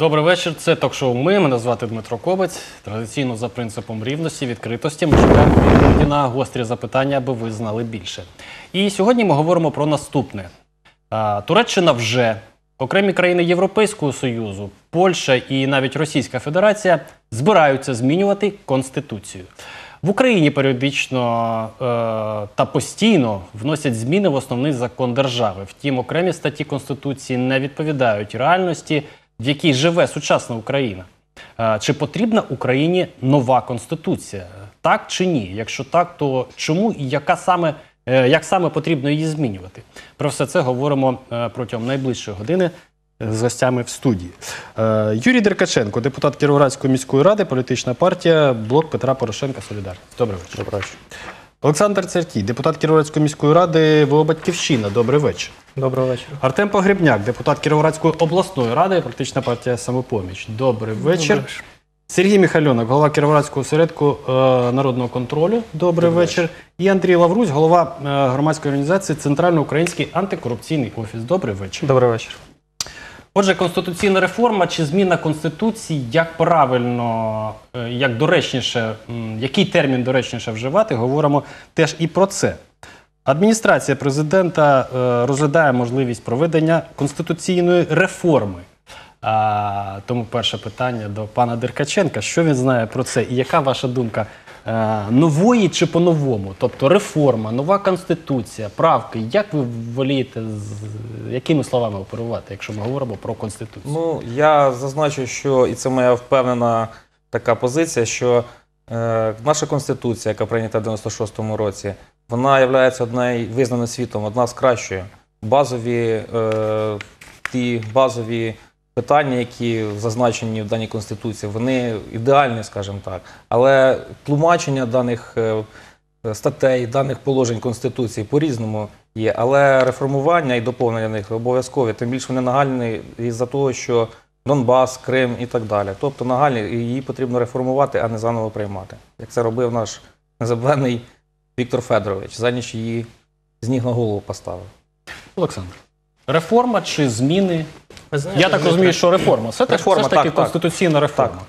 Добрий вечір. Це ток-шоу Ми. Мене звати Дмитро Кобець. Традиційно за принципом рівності, відкритості. Ми шукаємо на гострі запитання, аби ви знали більше. І сьогодні ми говоримо про наступне: Туреччина вже окремі країни Європейського Союзу, Польща і навіть Російська Федерація збираються змінювати конституцію. В Україні періодично е, та постійно вносять зміни в основний закон держави. Втім, окремі статті Конституції не відповідають реальності, в якій живе сучасна Україна. Е, чи потрібна Україні нова конституція? Так чи ні? Якщо так, то чому і яка саме, е, як саме потрібно її змінювати? Про все це говоримо е, протягом найближчої години з гостями в студії. Юрій Деркаченко, депутат Кіровоградської міської ради, політична партія, блок Петра Порошенка Солідарність. Добрий вечір. Добрий вечір. Олександр Цертій, депутат Кіровоградської міської ради, ВО Батьківщина. Добрий вечір. Доброго вечора. Артем Погребняк, депутат Кіровоградської обласної ради, політична партія Самопоміч. Добрий вечір. Сергій Михальонок, голова Кіровоградського осередку е, народного контролю. Добрий, вечір. І Андрій Лаврусь, голова е, громадської організації Центрально-Український антикорупційний офіс. Добрий вечір. Добрий вечір. Отже, конституційна реформа чи зміна конституції, як правильно, е, як доречніше, який термін доречніше вживати, говоримо теж і про це. Адміністрація президента е, розглядає можливість проведення конституційної реформи. Тому перше питання до пана Деркаченка: що він знає про це, і яка ваша думка нової чи по-новому? Тобто реформа, нова конституція, правки. Як ви волієте з якими словами оперувати, якщо ми говоримо про конституцію? Ну, я зазначу, що і це моя впевнена така позиція, що е, наша конституція, яка прийнята в 96-му році, вона є однією визнаною світом, одна з кращою. Базові, е, ті базові питання, які зазначені в даній конституції, вони ідеальні, скажімо так. Але тлумачення даних е, статей, даних положень Конституції по-різному є. Але реформування і доповнення них обов'язкові, тим більше вони нагальні із-за того, що Донбас, Крим і так далі. Тобто нагальні, її потрібно реформувати, а не заново приймати. Як це робив наш незабвений Віктор Федорович, за ніч її з ніг на голову поставив. Олександр, реформа чи зміни? Знаєте, Я так Дмитре, розумію, що реформа. Все, Реформа, все ж таки так, так. конституційна реформа.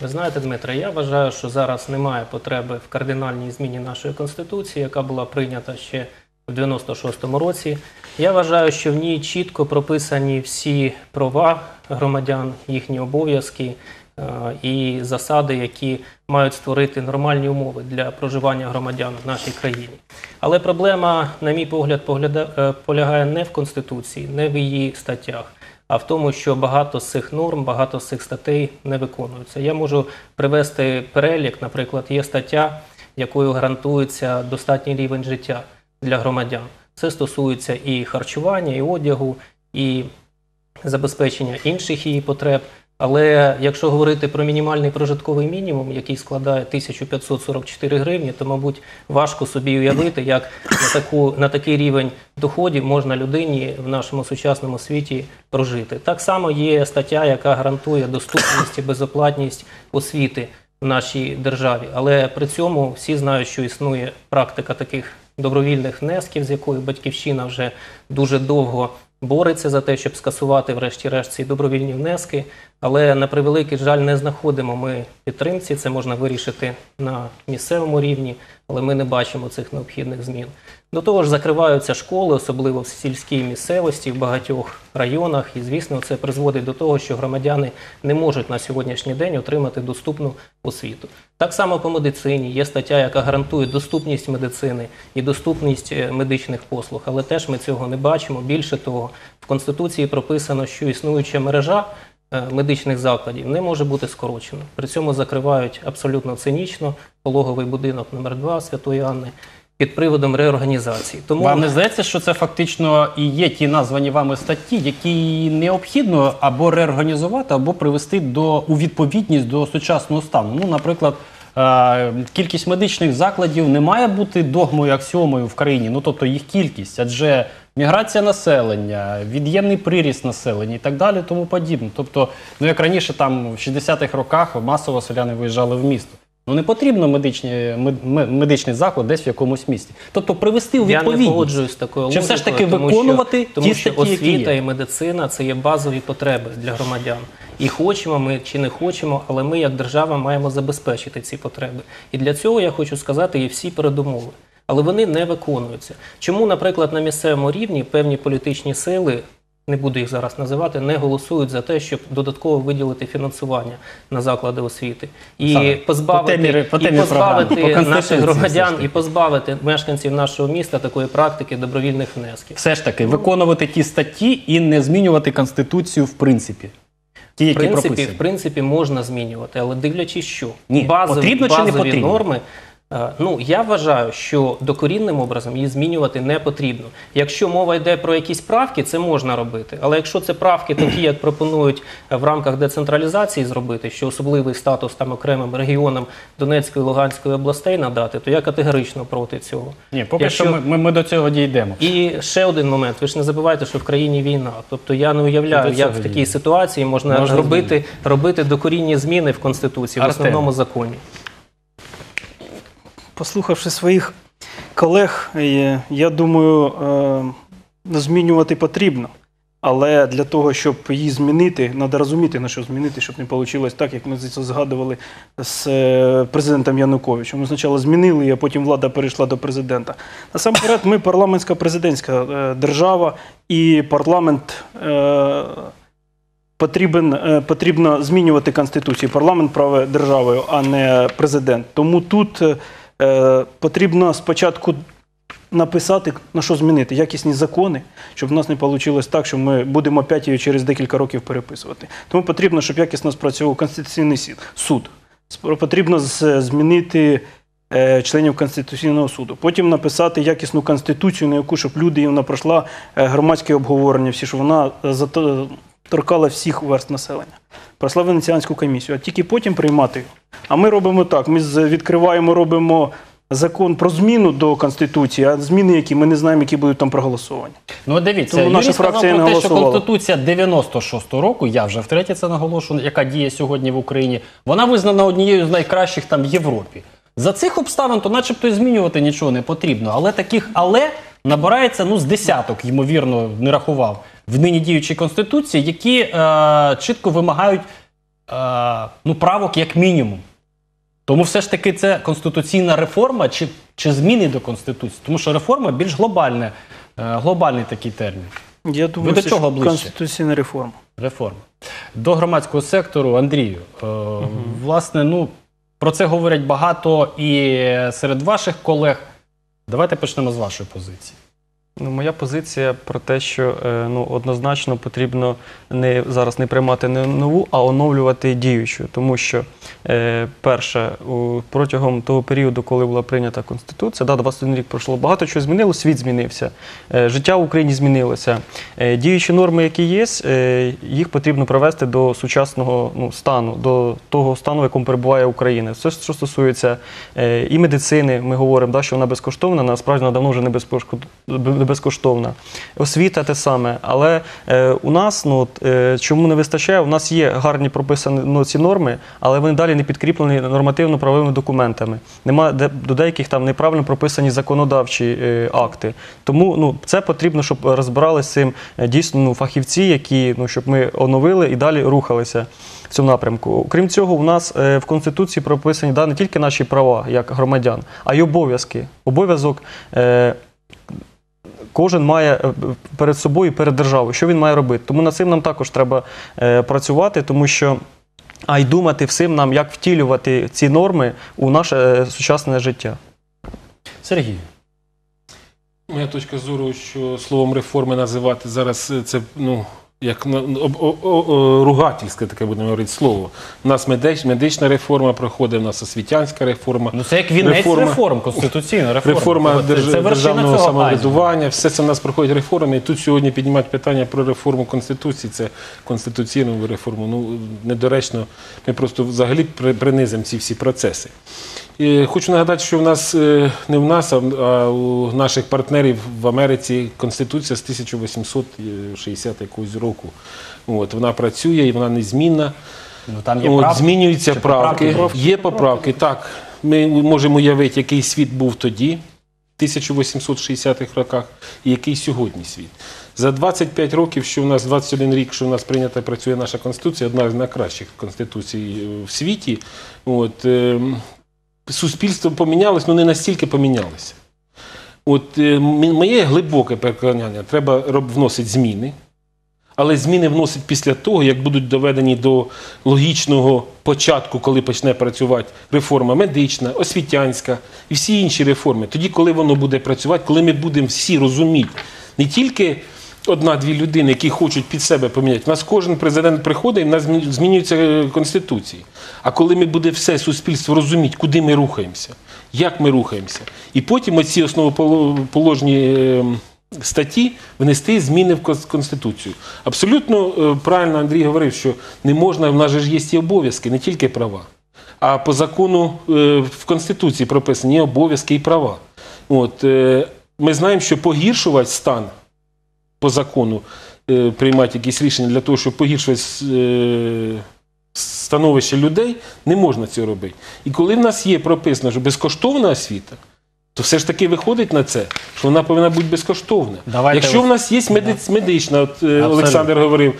Ви знаєте, Дмитре, я вважаю, що зараз немає потреби в кардинальній зміні нашої конституції, яка була прийнята ще в 96-му році. Я вважаю, що в ній чітко прописані всі права громадян, їхні обов'язки е, і засади, які мають створити нормальні умови для проживання громадян в нашій країні. Але проблема, на мій погляд, е, полягає не в конституції, не в її статтях. А в тому, що багато з цих норм, багато з цих статей не виконуються. Я можу привести перелік, наприклад, є стаття, якою гарантується достатній рівень життя для громадян. Це стосується і харчування, і одягу, і забезпечення інших її потреб. Але якщо говорити про мінімальний прожитковий мінімум, який складає 1544 гривні, то, мабуть, важко собі уявити, як на, таку, на такий рівень доходів можна людині в нашому сучасному світі прожити. Так само є стаття, яка гарантує доступність і безоплатність освіти в нашій державі. Але при цьому всі знають, що існує практика таких добровільних внесків, з якою батьківщина вже дуже довго бореться за те, щоб скасувати, врешті-решт, ці добровільні внески. Але на превеликий жаль, не знаходимо ми підтримці. Це можна вирішити на місцевому рівні, але ми не бачимо цих необхідних змін. До того ж, закриваються школи, особливо в сільській місцевості, в багатьох районах, і звісно, це призводить до того, що громадяни не можуть на сьогоднішній день отримати доступну освіту. Так само по медицині є стаття, яка гарантує доступність медицини і доступність е, медичних послуг, але теж ми цього не бачимо. Більше того, в конституції прописано, що існуюча мережа е, медичних закладів не може бути скорочена. При цьому закривають абсолютно цинічно пологовий будинок номер 2 Святої Анни під приводом реорганізації. Тому Вам не здається, що це фактично і є ті названі вами статті, які необхідно або реорганізувати, або привести до у відповідність до сучасного стану. Ну, наприклад. е, Кількість медичних закладів не має бути догмою аксіомою в країні, ну тобто їх кількість, адже міграція населення, від'ємний приріст населення і так далі, тому подібне. Тобто, ну як раніше, там в 60-х роках масово селяни виїжджали в місто. Ну не потрібно медичні, мед- мед- медичний заклад десь в якомусь місті. Тобто привести у Я не відповідність. погоджуюсь з такою Чи все ж таки тому виконувати що, тому ті що статті, які освіта є? і медицина це є базові потреби для громадян. І хочемо ми чи не хочемо, але ми як держава маємо забезпечити ці потреби. І для цього я хочу сказати є всі передумови. Але вони не виконуються. Чому, наприклад, на місцевому рівні певні політичні сили, не буду їх зараз називати, не голосують за те, щоб додатково виділити фінансування на заклади освіти і Саме. позбавити, По темі- по темі програми, позбавити по наших громадян і позбавити мешканців нашого міста такої практики добровільних внесків. Все ж таки виконувати ті статті і не змінювати конституцію в принципі. Ті, В принципі, прописані. в принципі, можна змінювати, але дивлячись, що Ні, базові, потрібно чи не потрібно? норми. Е, Ну, я вважаю, що докорінним образом її змінювати не потрібно. Якщо мова йде про якісь правки, це можна робити. Але якщо це правки такі, як пропонують е, в рамках децентралізації зробити, що особливий статус там окремим регіонам Донецької Луганської областей надати, то я категорично проти цього. Ні, поки Якщо- що ми, ми, ми до цього дійдемо. І ще один момент. Ви ж не забувайте, що в країні війна. Тобто я не уявляю, як в такій ситуації можна, Можна робити, робити докорінні зміни в Конституції, в основному законі. Послухавши своїх колег, е, я думаю, е, змінювати потрібно. Але для того, щоб її змінити, треба розуміти, на що змінити, щоб не вийшло так, як ми це згадували з е, президентом Януковичем. Ми спочатку змінили, а потім влада перейшла до президента. Насамперед, ми парламентська президентська держава, і парламент. Потрібен, потрібно змінювати Конституцію. Парламент праве державою, а не президент. Тому тут е, потрібно спочатку написати, на що змінити, якісні закони, щоб в нас не вийшло так, що ми будемо опять її через декілька років переписувати. Тому потрібно, щоб якісно спрацював Конституційний суд. Спро- Потрібно змінити е, членів Конституційного суду. Потім написати якісну конституцію, на яку щоб люди вона пройшла е, громадське обговорення, всі, щоб вона торкала всіх верст населення. Пройшла Венеціанську комісію, а тільки потім приймати. А ми робимо так: ми відкриваємо, робимо закон про зміну до Конституції, а зміни, які ми не знаємо, які будуть там проголосовані. Ну дивіться, Тому наша Юрій фракція про не те, що. Конституція 96-го року, я вже втретє це наголошую, яка діє сьогодні в Україні, вона визнана однією з найкращих там в Європі. За цих обставин, то начебто і змінювати нічого не потрібно. Але таких але набирається ну, з десяток, ймовірно, не рахував, в нині діючій Конституції, які е, чітко вимагають е, ну, правок як мінімум. Тому все ж таки це конституційна реформа чи, чи зміни до Конституції? Тому що реформа більш глобальне, е, глобальний такий термін. Я думаю, до чого ближче? конституційна реформа. Реформа. До громадського сектору, Андрію, е, власне, ну, про це говорять багато і серед ваших колег. Давайте почнемо з вашої позиції. Ну, моя позиція про те, що е, ну, однозначно потрібно не, зараз не приймати не нову, а оновлювати діючу. Тому що, е, перше, у, протягом того періоду, коли була прийнята Конституція, да, 21 рік пройшло, багато чого змінило, світ змінився, е, життя в Україні змінилося. Е, діючі норми, які є, е, їх потрібно привести до сучасного ну, стану, до того стану, в якому перебуває Україна. Це що стосується е, і медицини, ми говоримо, да, що вона безкоштовна, насправді вона давно вже не не безкоштовна. Освіта те саме. Але е, у нас, ну, е, чому не вистачає, у нас є гарні прописані ну, ці норми, але вони далі не підкріплені нормативно-правовими документами. Нема де, до деяких там неправильно прописані законодавчі е, акти. Тому ну, це потрібно, щоб розбиралися цим е, дійсно ну, фахівці, які ну, щоб ми оновили і далі рухалися в цьому напрямку. Крім цього, у нас е, в Конституції прописані да, не тільки наші права як громадян, а й обов'язки. Обов'язок. Кожен має е, перед собою і перед державою, що він має робити. Тому над цим нам також треба е, працювати, тому що а й думати всім нам, як втілювати ці норми у наше е, сучасне життя. Сергій. Моя точка зору, що словом реформи називати зараз це ну. Як ругательське таке будемо говорити слово. У нас медична реформа проходить, у нас освітянська реформа, Ну це як вінець реформ, Реформа. конституційна реформа. реформа Це- держ- це державного самоврядування. Все це в нас проходить реформи. І тут сьогодні піднімати питання про реформу Конституції, це конституційну реформу. Ну недоречно. Ми просто взагалі принизимо ці всі процеси. І хочу нагадати, що в нас е, не в нас, а а у наших партнерів в Америці Конституція з 1860 якогось року. От, вона працює і вона незмінна. Ну там є От, правки. змінюються Чи правки. поправки? Є поправки, так. Ми можемо уявити, який світ був тоді, в 1860-х роках, і який сьогодні світ. За 25 років, що в нас 21 рік, що в нас прийнята працює наша конституція, одна з найкращих конституцій е, в світі. От, е, суспільство помінялось, але не настільки помінялося. От е, моє глибоке переконання, треба вносити зміни. Але зміни вносять після того, як будуть доведені до логічного початку, коли почне працювати реформа медична, освітянська і всі інші реформи. Тоді, коли воно буде працювати, коли ми будемо всі розуміти, не тільки одна-дві людини, які хочуть під себе поміняти. У нас кожен президент приходить, і в нас змі- змінюються е, конституції. А коли ми буде все суспільство розуміти, куди ми рухаємося, як ми рухаємося, і потім оці основоположні е, статті внести зміни в Конституцію. Абсолютно е, правильно Андрій говорив, що не можна, в нас же ж є і обов'язки, не тільки права. А по закону е, в Конституції прописані обов'язки і права. От, е, ми знаємо, що погіршувати стан по закону, приймати якісь рішення для того, щоб погіршувати становище людей, не можна цього робити. І коли в нас є прописано, що безкоштовна освіта, то все ж таки виходить на це, що вона повинна бути безкоштовна. Давайте Якщо в нас є медиц, медична, от е, Олександр говорив,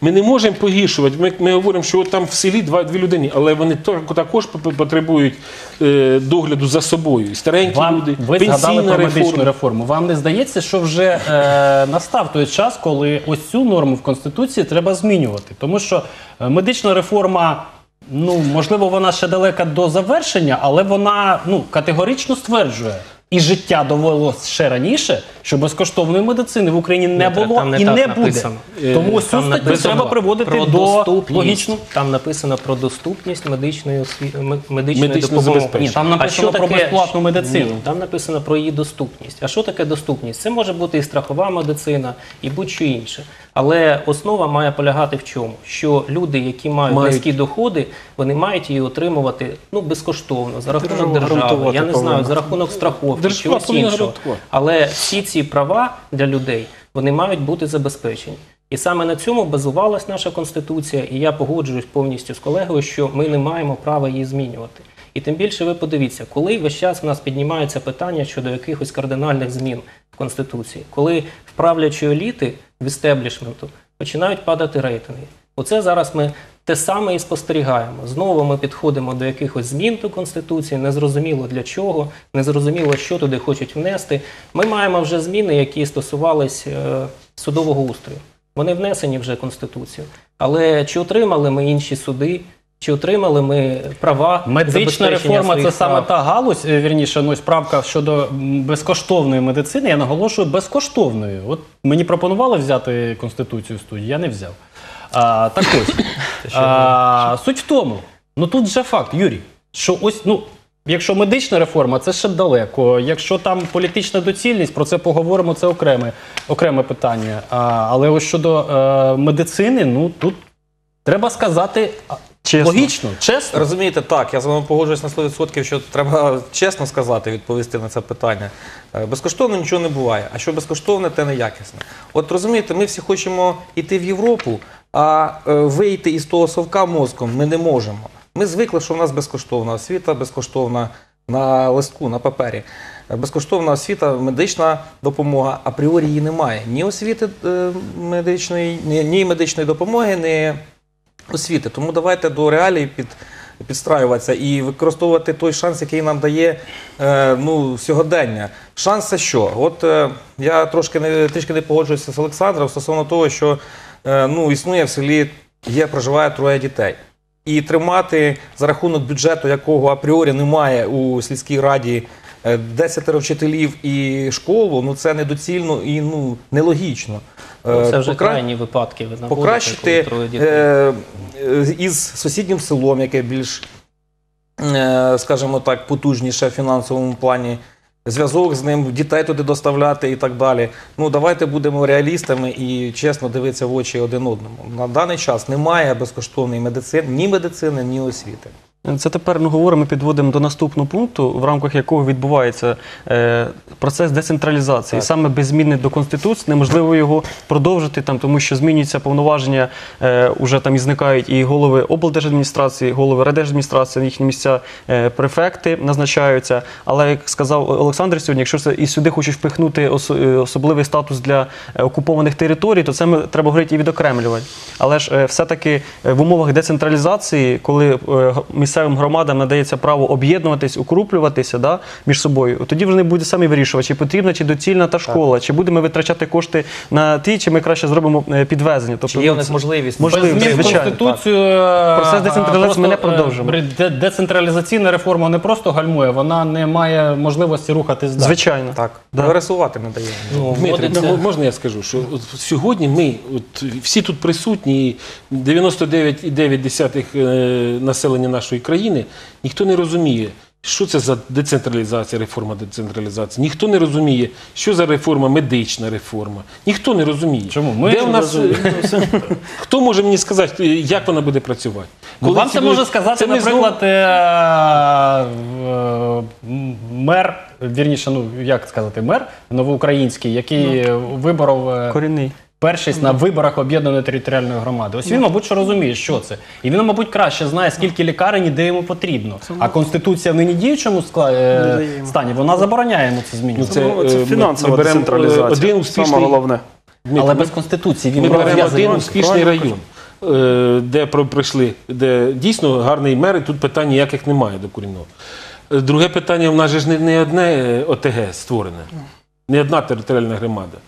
ми не можемо погіршувати. Ми, ми говоримо, що от там в селі два, дві людини, але вони то- також п- потребують е, догляду за собою. І Старенькі Вам, люди, ви згадали пенсійна про медичну реформа. реформу. Вам не здається, що вже е, настав той час, коли ось цю норму в Конституції треба змінювати? Тому що е, медична реформа, ну можливо, вона ще далека до завершення, але вона ну категорично стверджує. І життя довелося ще раніше, що безкоштовної медицини в Україні не, так, було не і не написано. буде. Тому ось цю статтю треба приводити про до логічно. Там написано про доступність медичної осві... медичної Медичне допомоги. Ні, там А написано про таке- безплатну медицину. Ні, там написано про її доступність. А що таке доступність? Це може бути і страхова медицина, і будь-що інше. Але основа має полягати в чому? Що люди, які мають, Мають. низькі доходи, вони мають її отримувати ну безкоштовно за рахунок держави. Я не знаю, за рахунок страховки, Держава чогось іншого. Але всі ці права для людей вони мають бути забезпечені. І саме на цьому базувалась наша конституція, і я погоджуюсь повністю з колегою, що ми не маємо права її змінювати. І тим більше ви подивіться, коли весь час в нас піднімаються питання щодо якихось кардинальних змін в конституції, коли в правлячої еліти в істеблішменту починають падати рейтинги. Оце зараз ми те саме і спостерігаємо. Знову ми підходимо до якихось змін до конституції, незрозуміло для чого, незрозуміло, що туди хочуть внести. Ми маємо вже зміни, які стосувались е, судового устрою. Вони внесені вже в конституцію. Але чи отримали ми інші суди? Чи отримали ми права Медична реформа це саме прав? та галузь, е, вірніше, ну, правка щодо безкоштовної медицини. Я наголошую безкоштовною. От мені пропонували взяти конституцію в студії, я не взяв. А, так ось. а, суть в тому, ну тут же факт, Юрій, що ось, ну. Якщо медична реформа, це ще далеко. Якщо там політична доцільність, про це поговоримо, це окреме, окреме питання. А, але ось щодо е, медицини, ну тут треба сказати Чесно. логічно, чесно. Розумієте, так, я з вами погоджуюсь на 100%, що треба чесно сказати, відповісти на це питання. Е, Безкоштовно нічого не буває, а що безкоштовне, те неякісне. От розумієте, ми всі хочемо йти в Європу, а е, вийти із того совка мозком ми не можемо. Ми звикли, що в нас безкоштовна освіта, безкоштовна на листку, на папері. Е, Безкоштовна освіта, медична допомога, апріорі її немає. Ні освіти медичної, ні медичної допомоги, ні освіти. Тому давайте до реалій під, підстраюватися і використовувати той шанс, який нам дає е, ну, сьогодення. Шанс це що? От е, я трошки не, трішки не погоджуюся з Олександром стосовно того, що е, ну, існує в селі, є, проживає троє дітей. І тримати за рахунок бюджету, якого апріорі немає у сільській раді, десятеро вчителів і школу, ну це недоцільно і ну, нелогічно. Ну, Це Е, вже покра- крайні випадки. Ви покращити коли троє дітей. е, е, із сусіднім селом, яке більш, е, скажімо так, потужніше в фінансовому плані, зв'язок з ним, дітей туди доставляти і так далі. Ну, давайте будемо реалістами і чесно дивитися в очі один одному. На даний час немає безкоштовної медицини, ні медицини, ні освіти. Це тепер ми говоримо, підводимо до наступного пункту, в рамках якого відбувається е, процес децентралізації. Так. Саме без зміни до конституції неможливо його продовжити, там тому що змінюються повноваження, е, уже там і зникають і голови облдержадміністрації, голови райдержадміністрації, на їхні місця е, префекти назначаються. Але як сказав Олександр сьогодні, якщо це і сюди хочуть впихнути ос- е, особливий статус для е, окупованих територій, то це ми треба говорити і відокремлювати. Але ж е, все-таки е, в умовах децентралізації, коли е, місцевим громадам надається право об'єднуватись, укріплюватися да, між собою, тоді вони будуть самі вирішувати, чи потрібна, чи доцільна та школа, чи будемо витрачати кошти на ті, чи ми краще зробимо е, підвезення. Тобто, Чи є у ну, нас можливість? можливість, звичайно, Конституцію Процес е, децентралізації ми не е, продовжимо. Децентралізаційна реформа не просто гальмує, вона не має можливості рухатись далі. Звичайно. Так, Да. прогресувати не дає. Ну, Дмитрий, ну, можна я скажу, що от сьогодні ми, от всі тут присутні, і 99,9 е, населення нашої країни, ніхто не розуміє, що це за децентралізація, реформа децентралізації. Ніхто не розуміє, що за реформа, медична реформа. Ніхто не розуміє. Чому? Ми Де у нас, хто може мені сказати, як вона буде працювати? Ну, Коли вам це може сказати, це наприклад, е, е, м- мер, вірніше, ну як сказати, мер новоукраїнський, який е, виборов е, Корінний. Першість на виборах об'єднаної територіальної громади. Ось він, мабуть, що розуміє, що це. І він, мабуть, краще знає, скільки лікарень і де йому потрібно. А конституція в нині діючому скла- е, йому. стані, вона забороняє йому це Ну, змінювати. це, Ну, це е, фінансова е, децентралізація. один успішний- Саме головне. Але ми- без конституції він Ми беремо один успішний район, де пройшли, де дійсно гарний мер, і тут питань ніяких немає до корінного. Друге питання: в нас же ж не, не одне ОТГ створене, не одна територіальна громада.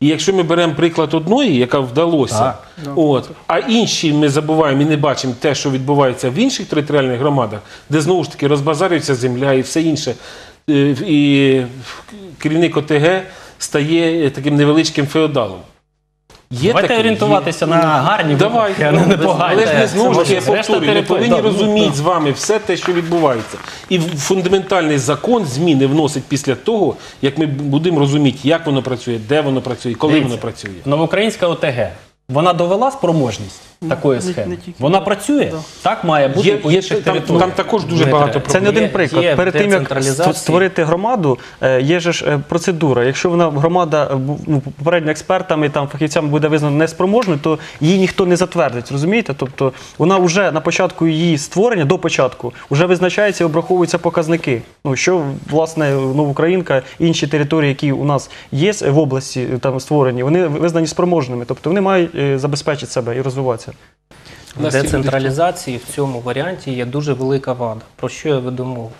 І якщо ми беремо приклад одної, яка вдалося, от, а інші ми забуваємо і не бачимо те, що відбувається в інших територіальних громадах, де знову ж таки розбазарюється земля і все інше. Е, І керівник ОТГ стає таким невеличким феодалом. Є Давайте таке? орієнтуватися на гарні Давай, випадки, а не непогані. але ж ми знову ж таки повторюю, ми повинні ну, розуміти з вами все те, що відбувається. І фундаментальний закон зміни вносить після того, як ми будемо розуміти, як воно працює, де воно працює, коли Дивіться, воно працює. Новоукраїнська ОТГ. Вона довела спроможність такої схеми. не тільки. Вона працює. Да. Так має бути Є, по є, інших там, територіях. там також дуже Дмитре, багато Це проблем. не один Є- приклад. є Перед тим як децентралізації. ст- створити громаду, е, є же ж е, процедура. Якщо вона громада е, бу- ну, попередньо експертами там фахівцями буде визнана неспроможною, то її ніхто не затвердить. Розумієте? Тобто вона вже на початку її створення, до початку, вже визначається і обраховуються показники. Ну що власне Новоукраїнка, інші території, які у нас є в області е, там створені, вони визнані спроможними. Тобто вони мають забезпечити себе і розвиватися. Децентралізації в цьому варіанті є дуже велика вада. Про що я веду мову?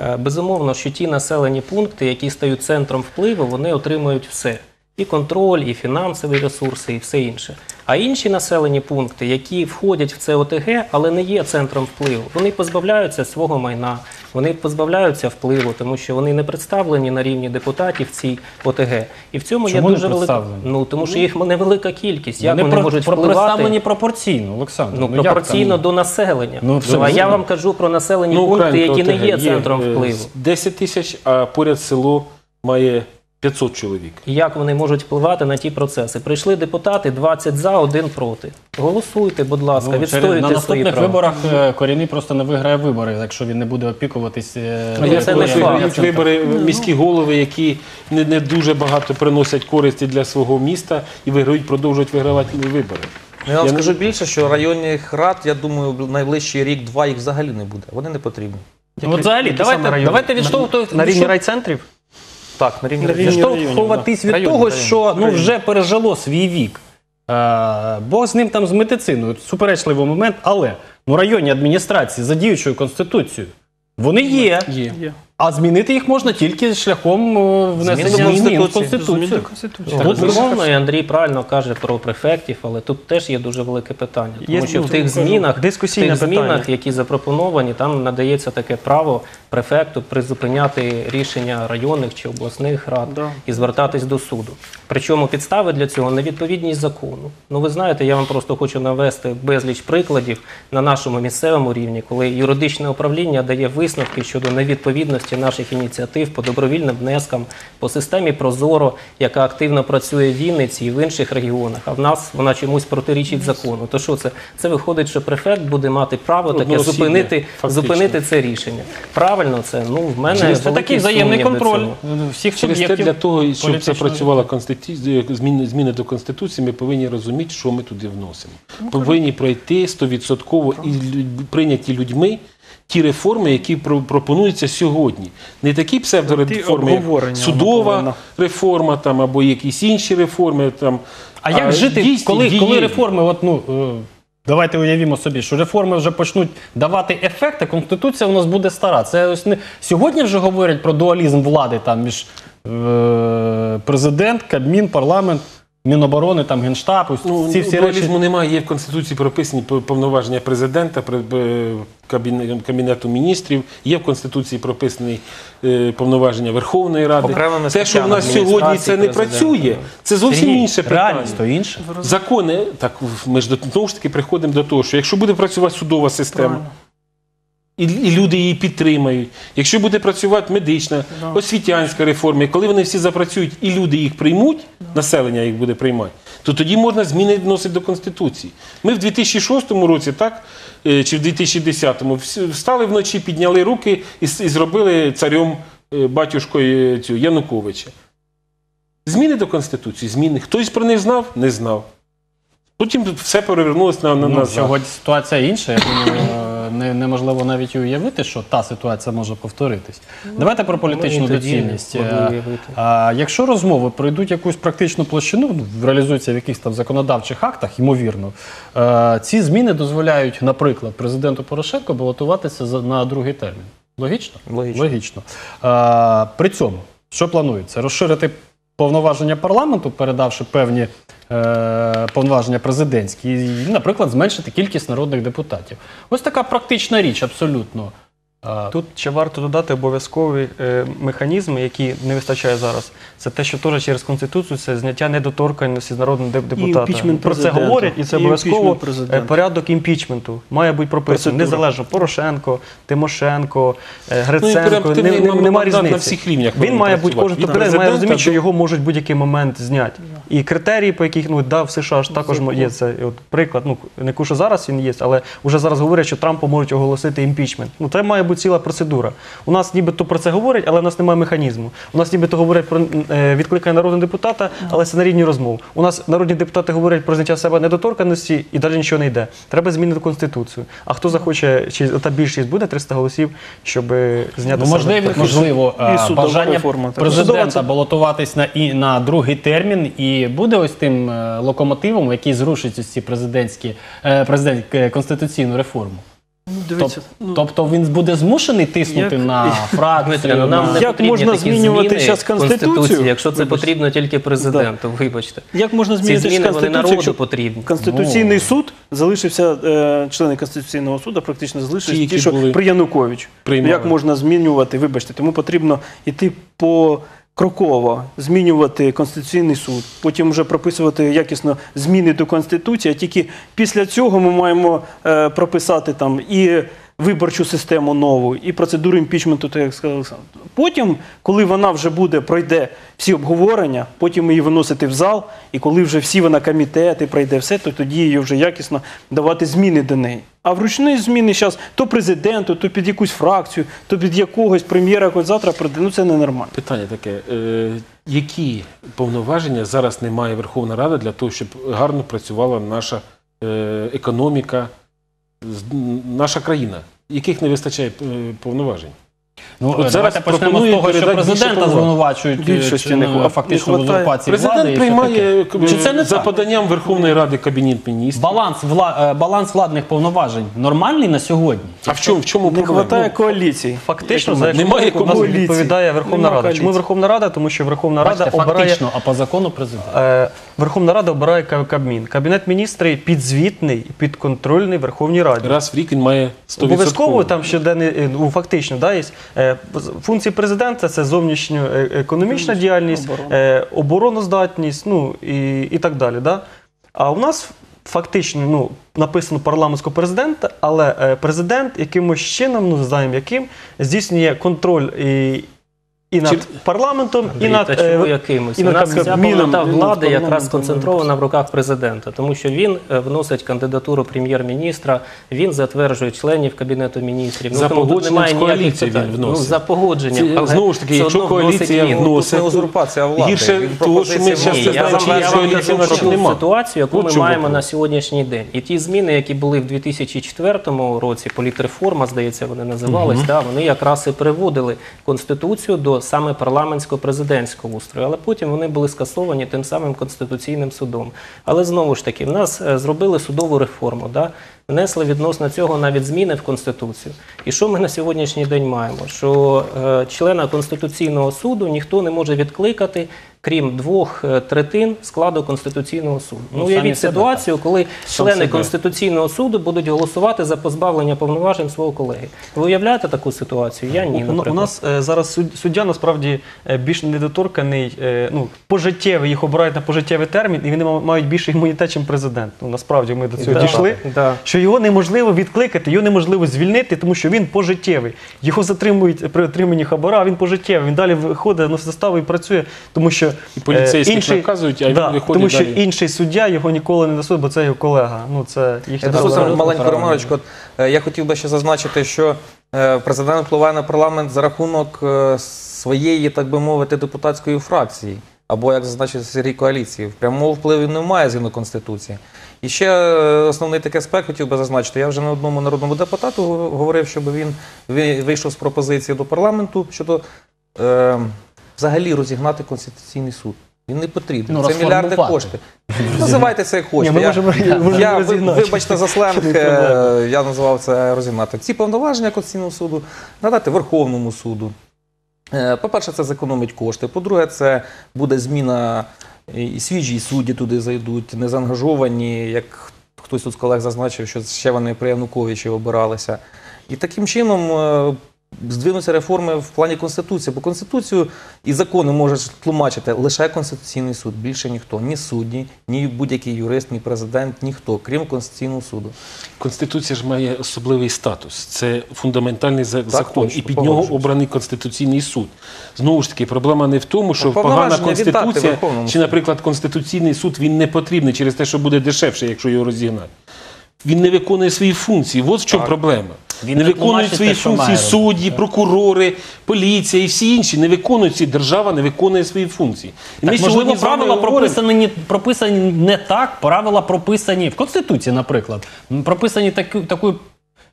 Е, Безумовно, що ті населені пункти, які стають центром впливу, вони отримують все. І контроль, і фінансові ресурси, і все інше. А інші населені пункти, які входять в це ОТГ, але не є центром впливу, вони позбавляються свого майна, вони позбавляються впливу, тому що вони не представлені на рівні депутатів в цій ОТГ. І в цьому Чому є не дуже велика. представлені? Ну тому що їх невелика кількість. Як Вони вони, про- можуть про- впливати? представлені пропорційно, Олександр. Ну, як пропорційно там? до населення. Ну, а зрозуміло. я вам кажу про населені Ну, пункти, які не є центром е, впливу. 10 тисяч, а поряд село має 500 чоловік. І Як вони можуть впливати на ті процеси? Прийшли депутати 20 за, 1 проти. Голосуйте, будь ласка, Ну, через- на відстоюйте свої наступних права. виборах е, корінний просто не виграє вибори, якщо він не буде опікуватись. е, Ну, Я це не факт. виграють вибори міські голови, які не, не дуже багато приносять користі для свого міста і виграють, продовжують вигравати вибори. Ну, Я вам Я не- скажу більше, що районних рад, я думаю, найближчий рік-два їх взагалі не буде. Вони не потрібні. Ну, от взагалі, давайте, давайте відштовхувати На рівні райцентрів? Так, на рівні районів. відштовхуватись від Районів, того, районів. що ну, вже пережило свій вік. Е, Бог з ним там з медициною, суперечливий момент, але ну, районні адміністрації за діючою конституцією, вони є. Є. Є. А змінити їх можна тільки шляхом е, внесення Змін до в Конституції. Конституцію. безумовно, і Андрій правильно каже про префектів, але тут теж є дуже велике питання. Тому Є, що ну, в тих змінах, в тих змінах, які запропоновані, там надається таке право префекту призупиняти рішення районних чи обласних рад Да. і звертатись до суду. Причому підстави для цього невідповідність закону. Ну ви знаєте, я вам просто хочу навести безліч прикладів на нашому місцевому рівні, коли юридичне управління дає висновки щодо невідповідності більшості наших ініціатив по добровільним внескам, по системі Прозоро, яка активно працює в Вінниці і в інших регіонах. А в нас вона чомусь протирічить закону. То що це? Це виходить, що префект буде мати право таке зупинити, зупинити це рішення. Правильно, це ну в мене це такий взаємний контроль всіх те, суб'єктів. для того, щоб це працювала конституція, зміни, зміни до Конституції, ми повинні розуміти, що ми туди вносимо. Повинні пройти 100% і прийняті людьми ті реформи, які про- пропонуються сьогодні. Не такі псевдореформи, як судова реформа там, або якісь інші реформи. Там, А як жити, дійсні, коли, коли реформи, от, ну, е, давайте уявімо собі, що реформи вже почнуть давати ефект, а Конституція у нас буде стара. Це ось не сьогодні вже говорять про дуалізм влади там між е, президент, Кабмін, парламент, Міноборони, там Генштаб, ось Ну, ці всі дуалізму речі. немає, є в Конституції прописані повноваження президента, при- Кабінету міністрів, є в Конституції прописані е, повноваження Верховної Ради. Окремими Те, що в нас сьогодні це не працює, це зовсім Сергій, інше питання. Реальність то інше. Закони, так ми ж до знову ж таки приходимо до того, що якщо буде працювати судова система, і, і люди її підтримають, якщо буде працювати медична, освітянська реформа, коли вони всі запрацюють і люди їх приймуть, населення їх буде приймати, то тоді можна зміни вносити до Конституції. Ми в 2006 році, так, е, чи в 2010-му, встали вночі, підняли руки і, і зробили царем е, батюшкою цю Януковича. Зміни до Конституції, зміни. Хтось про них знав? Не знав. Потім все перевернулося на, на Ну, назад. сьогодні ситуація інша. Я думаю, е, не, неможливо навіть уявити, що та ситуація може повторитись. Давайте про політичну Ну, тоді доцільність. Е. А, якщо розмови пройдуть якусь практичну площину, ну, реалізуються в якихось там законодавчих актах, ймовірно, е, ці зміни дозволяють, наприклад, президенту Порошенко балотуватися за- на другий термін. Логічно? Логічно. Логічно. Е, при цьому, що планується? Розширити повноваження парламенту, передавши певні е, повноваження президентські, і, наприклад, зменшити кількість народних депутатів. Ось така практична річ, абсолютно. Тут ще варто додати обов'язкові е, механізми, які не вистачає зараз. Це те, що теж через конституцію це зняття недоторканності з народного деп- депутата. імпічмент Про це говорять, і це обов'язково е, порядок імпічменту має бути прописаний. Незалежно Порошенко, Тимошенко, е, Ну, Гриценко. переактивний не, не, мандат на різниці. всіх рівнях Він має бути кожен президент має розуміти, що його можуть будь-який момент зняти. І критерії, по яких ну да, в США ж також є це от приклад. Ну не що зараз він є, але вже зараз говорять, що Трампа можуть оголосити імпічмент. Ну це має бути ціла процедура. У нас нібито про це говорять, але в нас немає механізму. У нас нібито говорять про е, відкликання народного депутата, але це на рівні розмов. У нас народні депутати говорять про зняття себе недоторканості і далі нічого не йде. Треба змінити конституцію. А хто захоче, чи та більшість буде 300 голосів, щоб е, зняти Ну, себе можливо, можливо, І е, бажання також. президента це- балотуватись на і на другий термін і буде ось тим локомотивом, який зрушить ось ці президентські президент конституційну реформу. Ну, дивіться, Тоб- тобто він буде змушений тиснути як- на фракцію. ну, нам не Як потрібні можна такі змінювати зміни щас в Конституції, Конституцію? якщо це Вибачте. потрібно тільки президенту, вибачте. як можна Ці змінити ж зміни вони конституцію, народу якщо потрібні. Конституційний Ну. суд залишився, е, члени Конституційного суду практично залишилися Ті, ті, які що були при Януковичу. приймали. Як можна змінювати, вибачте, тому потрібно йти по кроково, змінювати Конституційний суд, потім вже прописувати якісно зміни до Конституції, а тільки після цього ми маємо е, прописати там і виборчу систему нову, і процедуру імпічменту, так як сказав Олександр. Потім, коли вона вже буде, пройде всі обговорення, потім її виносити в зал, і коли вже всі вона комітети пройде все, то тоді її вже якісно давати зміни до неї. А вручні зміни зараз то президенту, то під якусь фракцію, то під якогось прем'єра, якось завтра прийде. Ну це ненормально. Питання таке: е, які повноваження зараз не має Верховна Рада для того, щоб гарно працювала наша е, економіка, наша країна? Яких не вистачає е, повноважень? Ну, От давайте почнемо з того, що президента звинувачують е, Більшості чи не хватає. фактично хватає. узурпації влади. Президент приймає таке. е, Чи це не за так? поданням Верховної Ради Кабінет міністрів. Баланс, вла... е, баланс владних повноважень нормальний на сьогодні? А в чому, в чому Не проблема? вистачає коаліції. Фактично, за Немає у нас відповідає Верховна Рада. коаліції. Чому Верховна Рада? Тому що Верховна Рада Бачите, обирає фактично, а по закону президент. Е, Верховна Рада обирає Кабмін. Кабінет міністрів підзвітний і підконтрольний Верховній Раді. Раз в рік він має 100%. Обов'язково там щоденний, ну, фактично, да, є функції президента це зовнішньоекономічна діяльність, оборона. е, обороноздатність, ну і, і так далі. Да? А у нас фактично ну, написано парламентського президента, але е, президент якимось чином, ну знаємо яким, здійснює контроль і, і над Чи- парламентом, і Андрій, над та чому е, якимось? і У над нас вся повнота і влади якраз парламентом. сконцентрована в руках президента, тому що він е, вносить кандидатуру прем'єр-міністра, він затверджує членів кабінету міністрів. За тому тут погодженням немає з ніяких коаліцією питань. він вносить. Ну, за погодженням. Це, але знову ж таки, якщо одно вносить він. Ну, вносить, тут не узурпація влади. Гірше того, що ми коаліції кажу нашої про ту нема. ситуацію, яку ми маємо на сьогоднішній день. І ті зміни, які були в 2004 році, політреформа, здається, вони називались, да, вони якраз і приводили Конституцію до саме парламентсько-президентського устрою. Але потім вони були скасовані тим самим Конституційним судом. Але знову ж таки, в нас е, зробили судову реформу. Да? Внесли відносно цього навіть зміни в Конституцію. І що ми на сьогоднішній день маємо? Що е, члена Конституційного суду ніхто не може відкликати, крім двох е, третин складу Конституційного суду. Ну, Ну, уявіть ситуацію, коли Сам члени себе. Конституційного суду будуть голосувати за позбавлення повноважень свого колеги. Ви уявляєте таку ситуацію? Я ні, У, у нас е, зараз суд- суддя насправді е, більш недоторканий, е, ну, пожиттєвий, їх обирають на пожиттєвий термін, і вони ма- мають більший імунітет, ніж президент. Ну, насправді ми до цього Да, дійшли. да. Що його неможливо відкликати, його неможливо звільнити, тому що він пожиттєвий. Його затримують при отриманні хабара, він пожиттєвий. Він далі виходить на заставу і працює, тому що І поліцейських е, інший, наказують, а він да, виходить тому що далі. інший суддя його ніколи не насудить, бо це його колега. Ну це їхня Я дозвольте маленьку ремарочку. Е, Я хотів би ще зазначити, що е, президент впливає на парламент за рахунок е, своєї, так би мовити, депутатської фракції. Або, як зазначив Сергій коаліції, прямого впливу він не має згідно Конституції. І ще е, основний такий аспект хотів би зазначити. Я вже не одному народному депутату говорив, щоб він вийшов з пропозиції до парламенту щодо е, взагалі розігнати Конституційний суд. Він не потрібен. Ну, це мільярди коштів. Називайте це як хочете. ми Я- можемо, можемо я, вибачте за сленг, е, я називав це розігнати. Ці повноваження Конституційного суду надати Верховному суду. Е, По-перше, це зекономить кошти. По-друге, це буде зміна і свіжі судді туди зайдуть, не заангажовані, як хтось тут з колег зазначив, що ще вони при Януковичі обиралися. І таким чином е, здвинуться реформи в плані Конституції, бо Конституцію і закони може тлумачити лише Конституційний суд, більше ніхто, ні судді, ні будь-який юрист, ні президент, ніхто, крім Конституційного суду. Конституція ж має особливий статус. Це фундаментальний за- закон, точно, і під нього погоджуюсь. обраний Конституційний суд. Знову ж таки, проблема не в тому, що погана повноваження віддати конституція, Верховному чи, суду. наприклад, Конституційний суд він не потрібний через те, що буде дешевше, якщо його розігнати. Він не виконує свої функції. От в чому проблема. Він не виконують свої те, функції судді, прокурори, поліція і всі інші не виконують ці. Держава не виконує свої функції. І Так, можливо, з вами правила прописані, не- прописані не так, правила прописані в Конституції, наприклад. Прописані таку, такою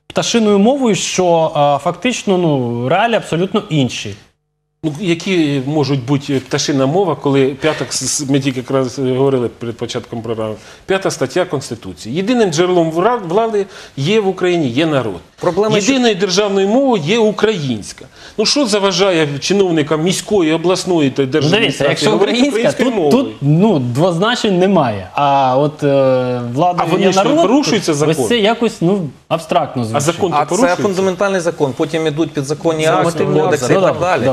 пташиною мовою, що а, фактично ну, реалії абсолютно інші. Ну, які можуть бути пташина мова, коли п'ята, ми тільки якраз говорили перед початком програми, п'ята стаття Конституції. Єдиним джерелом влади є в Україні, є народ. Проблема, що- Єдиною державною мовою є українська. Ну що заважає чиновникам міської, обласної та Ну, державної дивіться, адміністрації якщо говорити українська, тут, мовою? тут ну, двозначень немає. А от е, влада А вони ж не народ, порушуються закон? Ось це якось ну, абстрактно звучить. А закон А то це порушується? фундаментальний закон. Потім ідуть підзаконні акти, Нормативний кодекси Ну, і так добре, далі.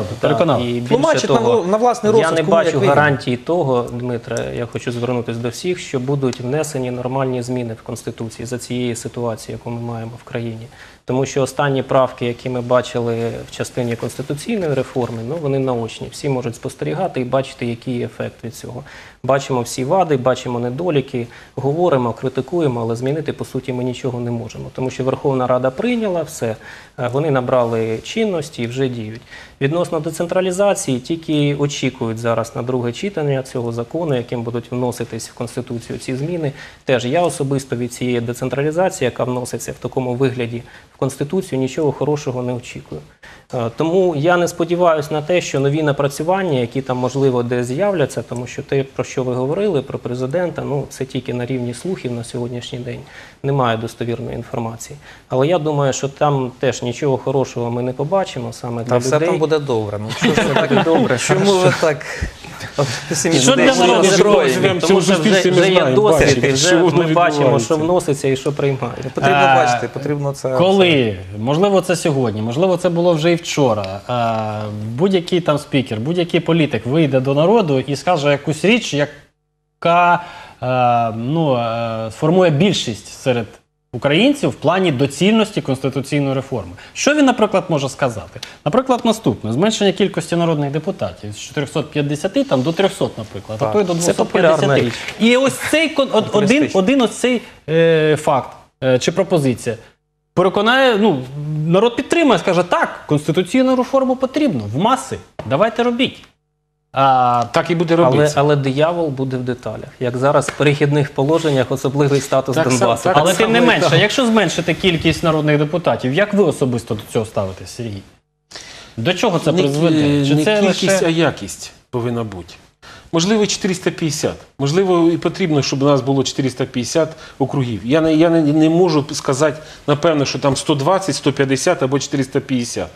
добре. І більше Тлумачить на того, вл- на власний я розсуд, не кому як бачу вигідно. гарантії того, Дмитре, я хочу звернутися до всіх, що будуть внесені нормальні зміни в Конституції за цієї ситуації, яку ми маємо в країні. Тому що останні правки, які ми бачили в частині конституційної реформи, ну вони наочні. Всі можуть спостерігати і бачити, який є ефект від цього. Бачимо всі вади, бачимо недоліки, говоримо, критикуємо, але змінити по суті ми нічого не можемо. Тому що Верховна Рада прийняла все, е, вони набрали чинності і вже діють. Відносно децентралізації, тільки очікують зараз на друге читання цього закону, яким будуть вноситись в конституцію ці зміни. Теж я особисто від цієї децентралізації, яка вноситься в такому вигляді в конституцію, нічого хорошого не очікую. Е, Тому я не сподіваюся на те, що нові напрацювання, які там можливо десь з'являться, тому що те, про що ви говорили, про президента, ну це тільки на рівні слухів на сьогоднішній день. Немає достовірної інформації. Але я думаю, що там теж нічого хорошого ми не побачимо саме для Та все там буде добре. Ну що ж ви так добре? Чому ви так Що для народу Тому що вже, є досвід, і вже що ми бачимо, що вноситься і що приймають. Потрібно бачити, потрібно це. Коли, можливо, це сьогодні, можливо, це було вже і вчора. Будь-який там спікер, будь-який політик вийде до народу і скаже якусь річ, яка е, ну, е, сформує більшість серед українців в плані доцільності конституційної реформи. Що він, наприклад, може сказати? Наприклад, наступне: зменшення кількості народних депутатів з 450 там, до 300, наприклад, а то й до 250. річ. І ось цей кон- один, один ось цей е, факт е, чи пропозиція. Переконає, ну, народ підтримає, скаже, так, конституційну реформу потрібно, в маси, давайте робіть. А, Так і буде Але, робитися. але диявол буде в деталях. Як зараз в перехідних положеннях особливий статус Так Донбасу. так але тим не менше, так. якщо зменшити кількість народних депутатів, як ви особисто до цього ставитесь, Сергій? До чого це не, призведе? Чи не це кількість, лише... а якість повинна бути. Можливо, 450. Можливо, і потрібно, щоб у нас було 450 округів. Я не, я не, не можу сказати, напевно, що там 120, 150 або 450.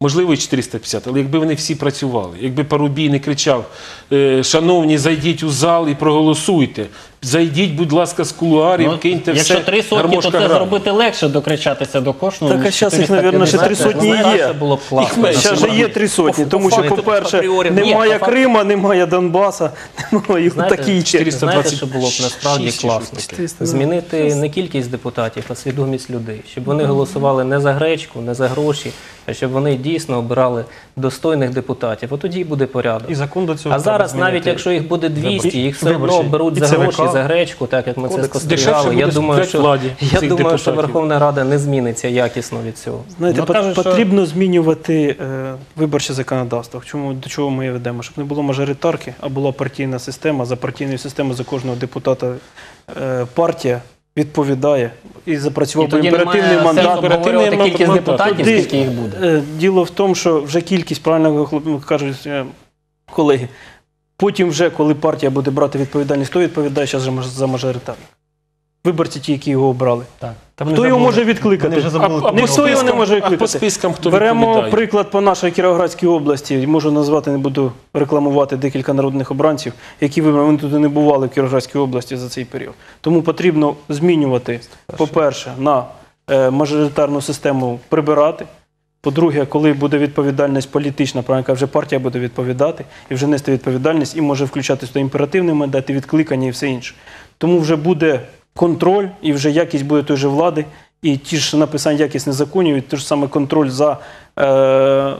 Можливо, і 450, але якби вони всі працювали, якби Парубій не кричав, е, шановні, зайдіть у зал і проголосуйте. Зайдіть, будь ласка, з кулуарів, Ну, киньте якщо все. три сотні, то це грає. зробити легше докричатися до кожного. Так, а щас їх, 450. навірно, ще три сотні знаєте, є. було класно. менше. Зараз же є три сотні, тому що, по-перше, немає по Крима, немає Донбаса, немає Знаєте, такі є. 400 Знаєте, що було б насправді класно? Змінити не кількість депутатів, а свідомість людей, щоб вони голосували не за гречку, не за гроші, а щоб вони дійсно обирали достойних депутатів. От тоді буде порядок. І закон до цього. А зараз, навіть якщо їх буде 200, їх все одно беруть за гроші, за гречку, так як ми це спостерігали. Я думаю, що, владі я думаю, що. Верховна Рада не зміниться якісно від цього. Знаєте, Ну, кажуть, що- потрібно змінювати е, виборче законодавство. Чому до чого ми ведемо? Щоб не було мажоритарки, а була партійна система. За партійною системою за кожного депутата е, партія відповідає і запрацював І імперативний мандат. Оперативний кількість депутатів, Туди- скільки їх буде. Е, Діло в тому, що вже кількість, правильно кажуть е, колеги, потім вже, коли партія буде брати відповідальність, хто відповідає зараз за мажоритарник? Виборці ті, які його обрали. Так. Та Хто його може відкликати? Вже. А, а Ніхто його не може а по спискам хто Беремо відповідає? приклад по нашій Кіровоградській області. Можу назвати, не буду рекламувати декілька народних обранців, які вибрали. Вони туди не бували в Кіровоградській області за цей період. Тому потрібно змінювати, по-перше, на е, мажоритарну систему прибирати. По-друге, коли буде відповідальність політична, правильно вже партія буде відповідати і вже нести відповідальність, і може включати сюди імперативний мандат, і відкликання і все інше. Тому вже буде контроль, і вже якість буде той же влади, і ті ж написання якісних законів, і той ж саме контроль за е,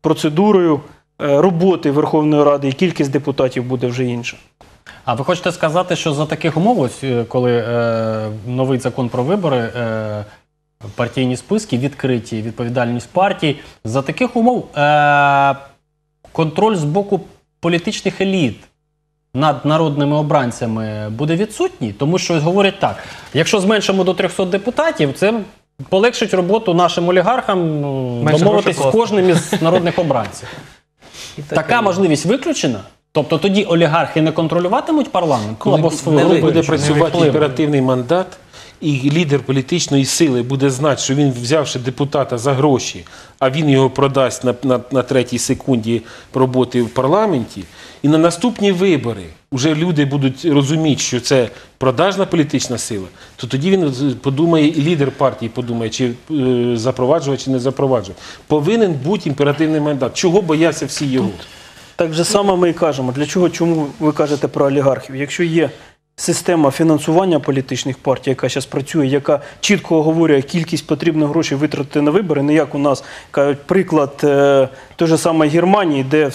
процедурою е, роботи Верховної Ради, і кількість депутатів буде вже інша. А ви хочете сказати, що за таких умов, е, коли е, новий закон про вибори, е, партійні списки відкриті, відповідальність партій, за таких умов е, контроль з боку політичних еліт над народними обранцями буде відсутній, тому що говорять так: якщо зменшимо до 300 депутатів, це полегшить роботу нашим олігархам Менше домовитись з кожним із народних обранців. Така можливість виключена? Тобто тоді олігархи не контролюватимуть парламент? Або Коли свою буде працювати впливу. імперативний мандат, і лідер політичної сили буде знати, що він, взявши депутата за гроші, а він його продасть на, на, на третій секунді роботи в парламенті, і на наступні вибори вже люди будуть розуміти, що це продажна політична сила, то тоді він подумає, і лідер партії подумає, чи е, запроваджувати, чи не запроваджувати. Повинен бути імперативний мандат. Чого бояться всі його? Так же само ми і кажемо, для чого, чому ви кажете про олігархів? Якщо є система фінансування політичних партій, яка зараз працює, яка чітко оговорює кількість потрібних грошей витратити на вибори, не як у нас кажуть, приклад е, той же самої Германії, де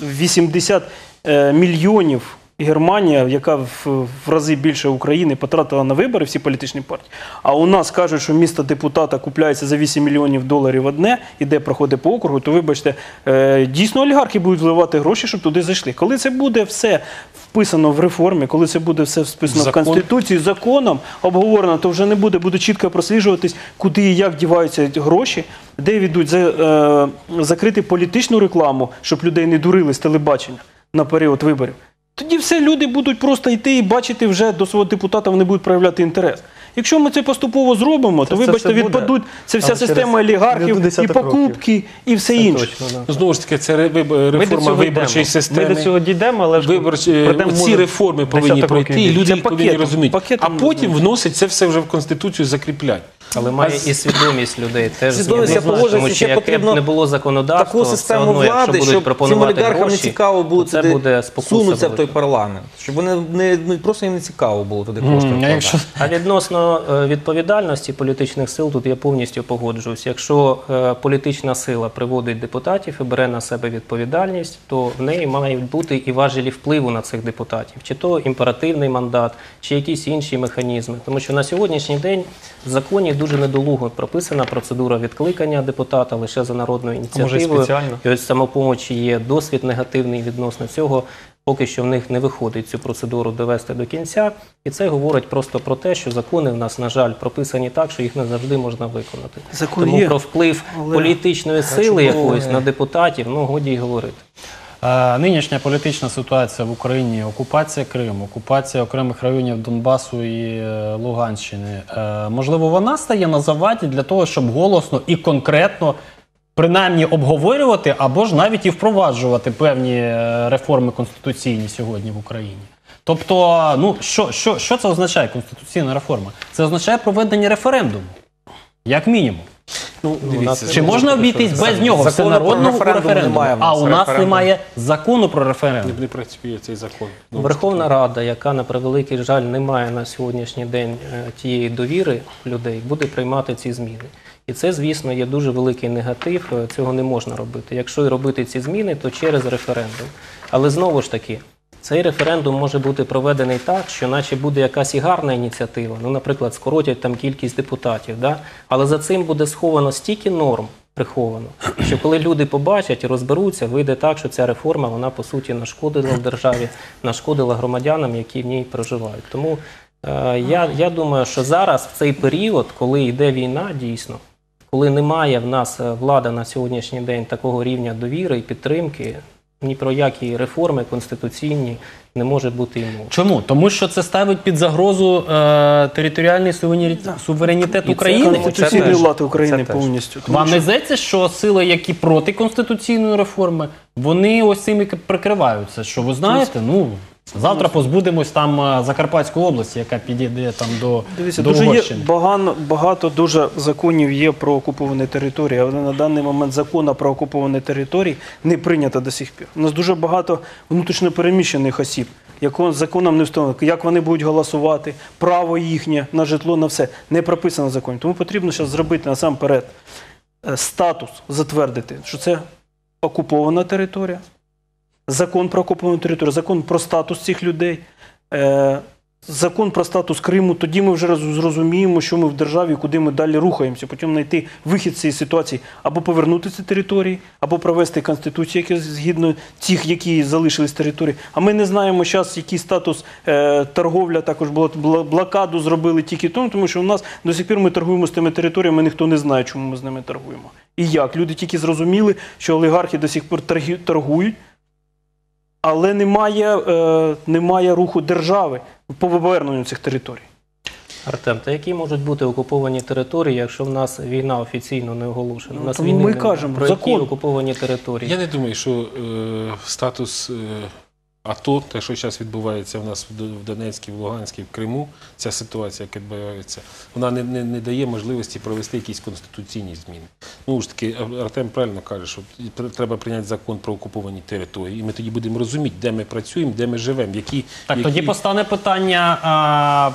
80 е, мільйонів Германія, яка в, в рази більше України потратила на вибори всі політичні партії. А у нас кажуть, що місто депутата купляється за 8 мільйонів доларів одне, і де проходить по округу, то вибачте, е, дійсно олігархи будуть вливати гроші, щоб туди зайшли. Коли це буде все вписано в реформі, коли це буде все вписано Закон. в Конституції, законом обговорено, то вже не буде, буде чітко просліджуватись, куди і як діваються гроші, де відуть за, е, закрити політичну рекламу, щоб людей не дурили з телебачення на період виборів. Тоді все люди будуть просто йти і бачити вже до свого депутата, вони будуть проявляти інтерес. Якщо ми це поступово зробимо, то Це- вибачте, відпадуть це вся система олігархів, і років. покупки, і все інше. Точно, да. Знову ж таки, це ре- реформа виборчої системи. Ми до цього дійдемо, але ж Виборчі, ці реформи повинні пройти, і люди Це повинні розуміти. пакетом а потім вносять це все вже в Конституцію закріплять. Але має і свідомість людей теж Свідомість, тому що яке б не було законодавства, таку все одно, якщо влади, будуть щоб цим пропонувати олігархам гроші, цікаво було то це туди буде сунутися в той велика. парламент. Щоб вони не, ну, просто їм не цікаво було туди кошти А вкладати. якщо А відносно е, відповідальності політичних сил, тут я повністю погоджуюсь. Якщо е, політична сила приводить депутатів і бере на себе відповідальність, то в неї мають бути і важелі впливу на цих депутатів, чи то імперативний мандат, чи якісь інші механізми. Тому що на сьогоднішній день в законі дуже недолуго прописана процедура відкликання депутата лише за народною може, ініціативою. спеціально? І ось самопомочі є досвід негативний відносно цього. Поки що в них не виходить цю процедуру довести до кінця, і це говорить просто про те, що закони в нас, на жаль, прописані так, що їх не завжди можна виконати. Закон Тому є, про вплив але- політичної сили якоїсь на депутатів, ну годі й говорити. Е, Нинішня політична ситуація в Україні, окупація Криму, окупація окремих районів Донбасу і е, Луганщини. е, Можливо, вона стає на заваді для того, щоб голосно і конкретно принаймні обговорювати або ж навіть і впроваджувати певні реформи конституційні сьогодні в Україні. Тобто, ну що, що, що це означає конституційна реформа? Це означає проведення референдуму, як мінімум. Ну, у дивіться, Чи можна обійтись без нього Закону про всенародного референдум референдуму? немає в А у нас Референдум. немає закону про референдум. не, не працює цей закон. Ну, Верховна Рада, яка на превеликий жаль не має на сьогоднішній день е, тієї довіри людей, буде приймати ці зміни. І це, звісно, є дуже великий негатив. е, Цього не можна робити. Якщо і робити ці зміни, то через референдум. Але знову ж таки, цей референдум може бути проведений так, що наче буде якась і гарна ініціатива. Ну, наприклад, скоротять там кількість депутатів, да? але за цим буде сховано стільки норм. Приховано, що коли люди побачать і розберуться, вийде так, що ця реформа вона по суті нашкодила державі, нашкодила громадянам, які в ній проживають. Тому е, я, я думаю, що зараз в цей період, коли йде війна, дійсно, коли немає в нас е, влада на сьогоднішній день такого рівня довіри і підтримки, ні про які реформи конституційні не може бути і мови. Чому? Тому що це ставить під загрозу е, територіальний суверенітет, суверенітет України. Конституційної влади України Це теж. повністю. Тому Вам що- не здається, що сили, які проти конституційної реформи, вони ось цим і прикриваються. Що ви знаєте, ну завтра позбудемось там е, Закарпатської області, яка підійде там до, Дивіться, до дуже є багато, багато дуже законів є про окуповані території, але на даний момент закону про окуповані території не прийнято до сих пір. У нас дуже багато внутрішньопереміщених осіб, якого законом не встановлено, як вони будуть голосувати, право їхнє на житло, на все не прописано в законі. Тому потрібно зараз зробити насамперед е, статус, затвердити, що це окупована територія, закон про окуповану територію, закон про статус цих людей. Е, Закон про статус Криму, тоді ми вже зрозуміємо, що ми в державі, куди ми далі рухаємося. Потім знайти вихід з цієї ситуації або повернути ці території, або провести конституцію, яка згідно тих, які залишились території. А ми не знаємо зараз, який статус е, торговля також була блокаду зробили тільки тому, тому що у нас до сих пір ми торгуємо з тими територіями, ніхто не знає, чому ми з ними торгуємо. І як люди тільки зрозуміли, що олігархи до сих пір торгують. Але немає, е, немає руху держави по поверненню цих територій. Артем, та які можуть бути окуповані території, якщо в нас війна офіційно не оголошена? Ну, У нас тому війни ми немає. кажемо, про які закон. окуповані території. Я не думаю, що е, статус е, АТО, те, що зараз відбувається в нас в Донецькій, в Луганській, в Криму, ця ситуація, яка відбувається, вона не, не, не дає можливості провести якісь конституційні зміни. Ну ж таки, Артем правильно каже, що треба прийняти закон про окуповані території, і ми тоді будемо розуміти, де ми працюємо, де ми живемо, які, Так, які... тоді постане питання, а,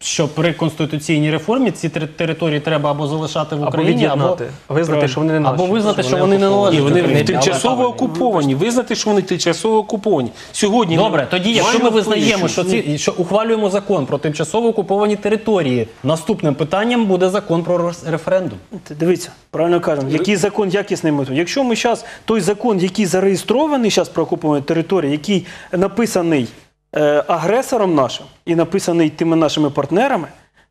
що при конституційній реформі ці тери- території треба або залишати в Україні, або, від'єднати, визнати, що вони не наші. або визнати, що вони вони не належать. вони Україні. тимчасово Але- окуповані. Визнати, що вони тимчасово окуповані. Сьогодні Добре, тоді, якщо ми Маємо визнаємо, що ці що ухвалюємо закон про тимчасово окуповані території, наступним питанням буде закон про рес- референдум. Ти Дивіться, правильно кажемо, який закон якісний ми. Якщо ми зараз той закон, який зареєстрований зараз про окуповані території, який написаний е, агресором нашим і написаний тими нашими партнерами,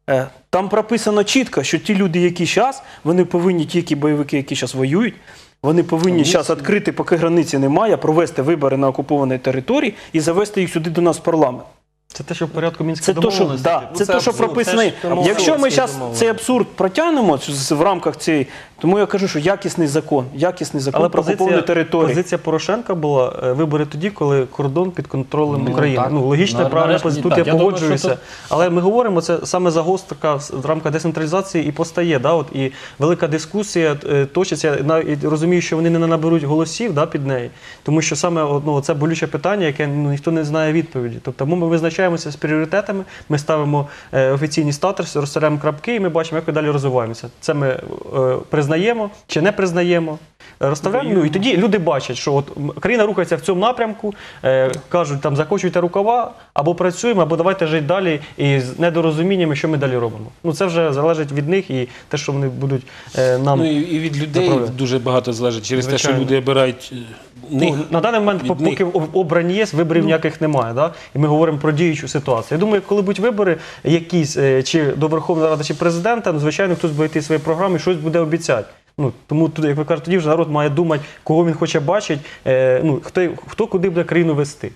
е, там прописано чітко, що ті люди, які зараз, вони повинні, ті, які бойовики, які зараз воюють, вони повинні зараз відкрити, поки границі немає, провести вибори на окупованій території і завести їх сюди до нас в парламент. Це те, що в порядку Це мінської то, що, домовленості. да, Ну, це це то, що прописано. Якщо ми зараз цей абсурд протягнемо в рамках цієї, тому я кажу, що якісний закон, якісний закон Але про окуповані території. позиція Порошенка була е, вибори тоді, коли кордон під контролем Ну, України. так. Ну логічно, На- правильно нарешті, позиція. Тут я Я погоджуюся. що тут- Але ми говоримо, це саме загострка в в рамках децентралізації і постає. Да? От, і велика дискусія е, точиться. Я розумію, що вони не наберуть голосів да, під неї, тому що саме ну, це болюче питання, яке ну, ніхто не знає відповіді. Тобто ми визначаємося з пріоритетами, ми ставимо е, офіційні статуси, розставляємо крапки, і ми бачимо, як ми далі розвиваємося. Це ми е, признаємо чи не признаємо. Е, Розставляємо, ну і тоді люди бачать, що от країна рухається в цьому напрямку, е, кажуть, там закочуйте рукава, або працюємо, або давайте жити далі і з недорозуміннями, що ми далі робимо. Ну це вже залежить від них і те, що вони будуть е, нам. Ну і, і від людей дуже багато залежить через те, що люди обирають. Ну, на даний момент, від поки них. обрані є, виборів ніяких немає. Да? І ми говоримо про діючу ситуацію. Я думаю, коли будуть вибори якісь, е, чи до Верховної Ради, чи президента, ну, звичайно, хтось буде йти свої програми щось буде обіцяти. Ну, тому, як ви кажете, тоді вже народ має думати, кого він хоче бачити, е, ну, хто, хто куди буде країну вести.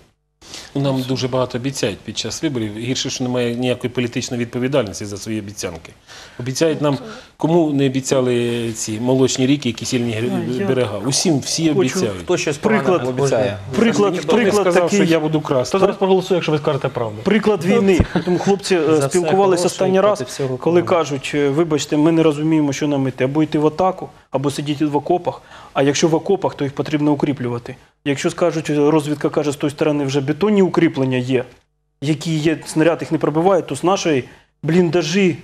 Нам дуже багато обіцяють під час виборів. Гірше, що немає ніякої політичної відповідальності за свої обіцянки. Обіцяють нам, кому не обіцяли ці молочні ріки і кисельні гри- я берега. Усім всі обіцяють. Хто щось Приклад. обіцяє? Приклад, Ніхто не приклад сказав, такий. що я буду красти. Хто зараз проголосує, якщо ви скажете правду? Приклад війни. Тому хлопці е, За спілкувалися останній раз, коли кажуть, е, вибачте, ми не розуміємо, що нам йти, або йти в атаку, або сидіти в окопах. А якщо в окопах, то їх потрібно укріплювати. Якщо скажуть, е, розвідка каже, з тої сторони вже бетонні укріплення є, які є, снаряд їх не пробиває, то з нашої бліндажі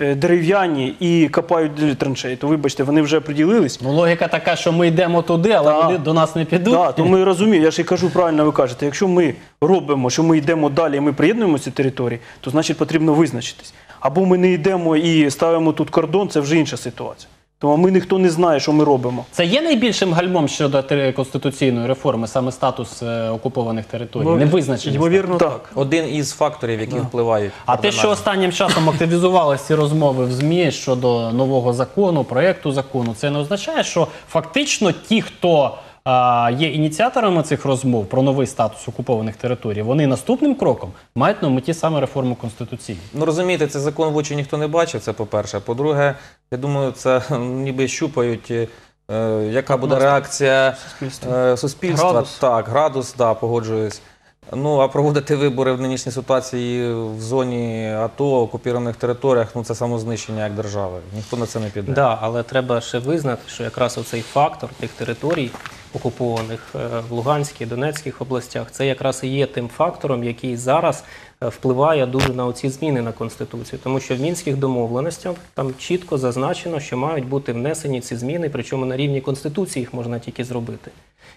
дерев'яні і копають для траншеї. То вибачте, вони вже приділились. Ну, логіка така, що ми йдемо туди, але Да. вони до нас не підуть. Так, то ми розуміємо, я ж і кажу правильно, ви кажете, якщо ми робимо, що ми йдемо далі, і ми приєднуємося території, то значить потрібно визначитись. Або ми не йдемо і ставимо тут кордон, це вже інша ситуація. Тому ми ніхто не знає, що ми робимо. Це є найбільшим гальмом щодо конституційної реформи, саме статус е, окупованих територій, Ну, невизначеність. Ймовірно, Так. так. Один із факторів, які впливають. А те, що кардинально. останнім часом активізувалися ці розмови в ЗМІ щодо нового закону, проєкту закону, це не означає, що фактично ті, хто є ініціаторами цих розмов про новий статус окупованих територій, вони наступним кроком мають на меті саме реформу конституції. Ну розумієте, цей закон в очі ніхто не бачив, це по-перше. По-друге, я думаю, це ніби щупають, е, яка буде реакція е, суспільства. Градус. Так, градус, да, погоджуюсь. Ну, а проводити вибори в нинішній ситуації в зоні АТО, окупованих територіях, ну це самознищення як держави. Ніхто на це не піде. Да, але треба ще визнати, що якраз оцей фактор тих територій, окупованих е, в Луганській, Донецьких областях, це якраз і є тим фактором, який зараз е, впливає дуже на оці зміни на конституцію, тому що в мінських домовленостях там чітко зазначено, що мають бути внесені ці зміни, причому на рівні конституції їх можна тільки зробити.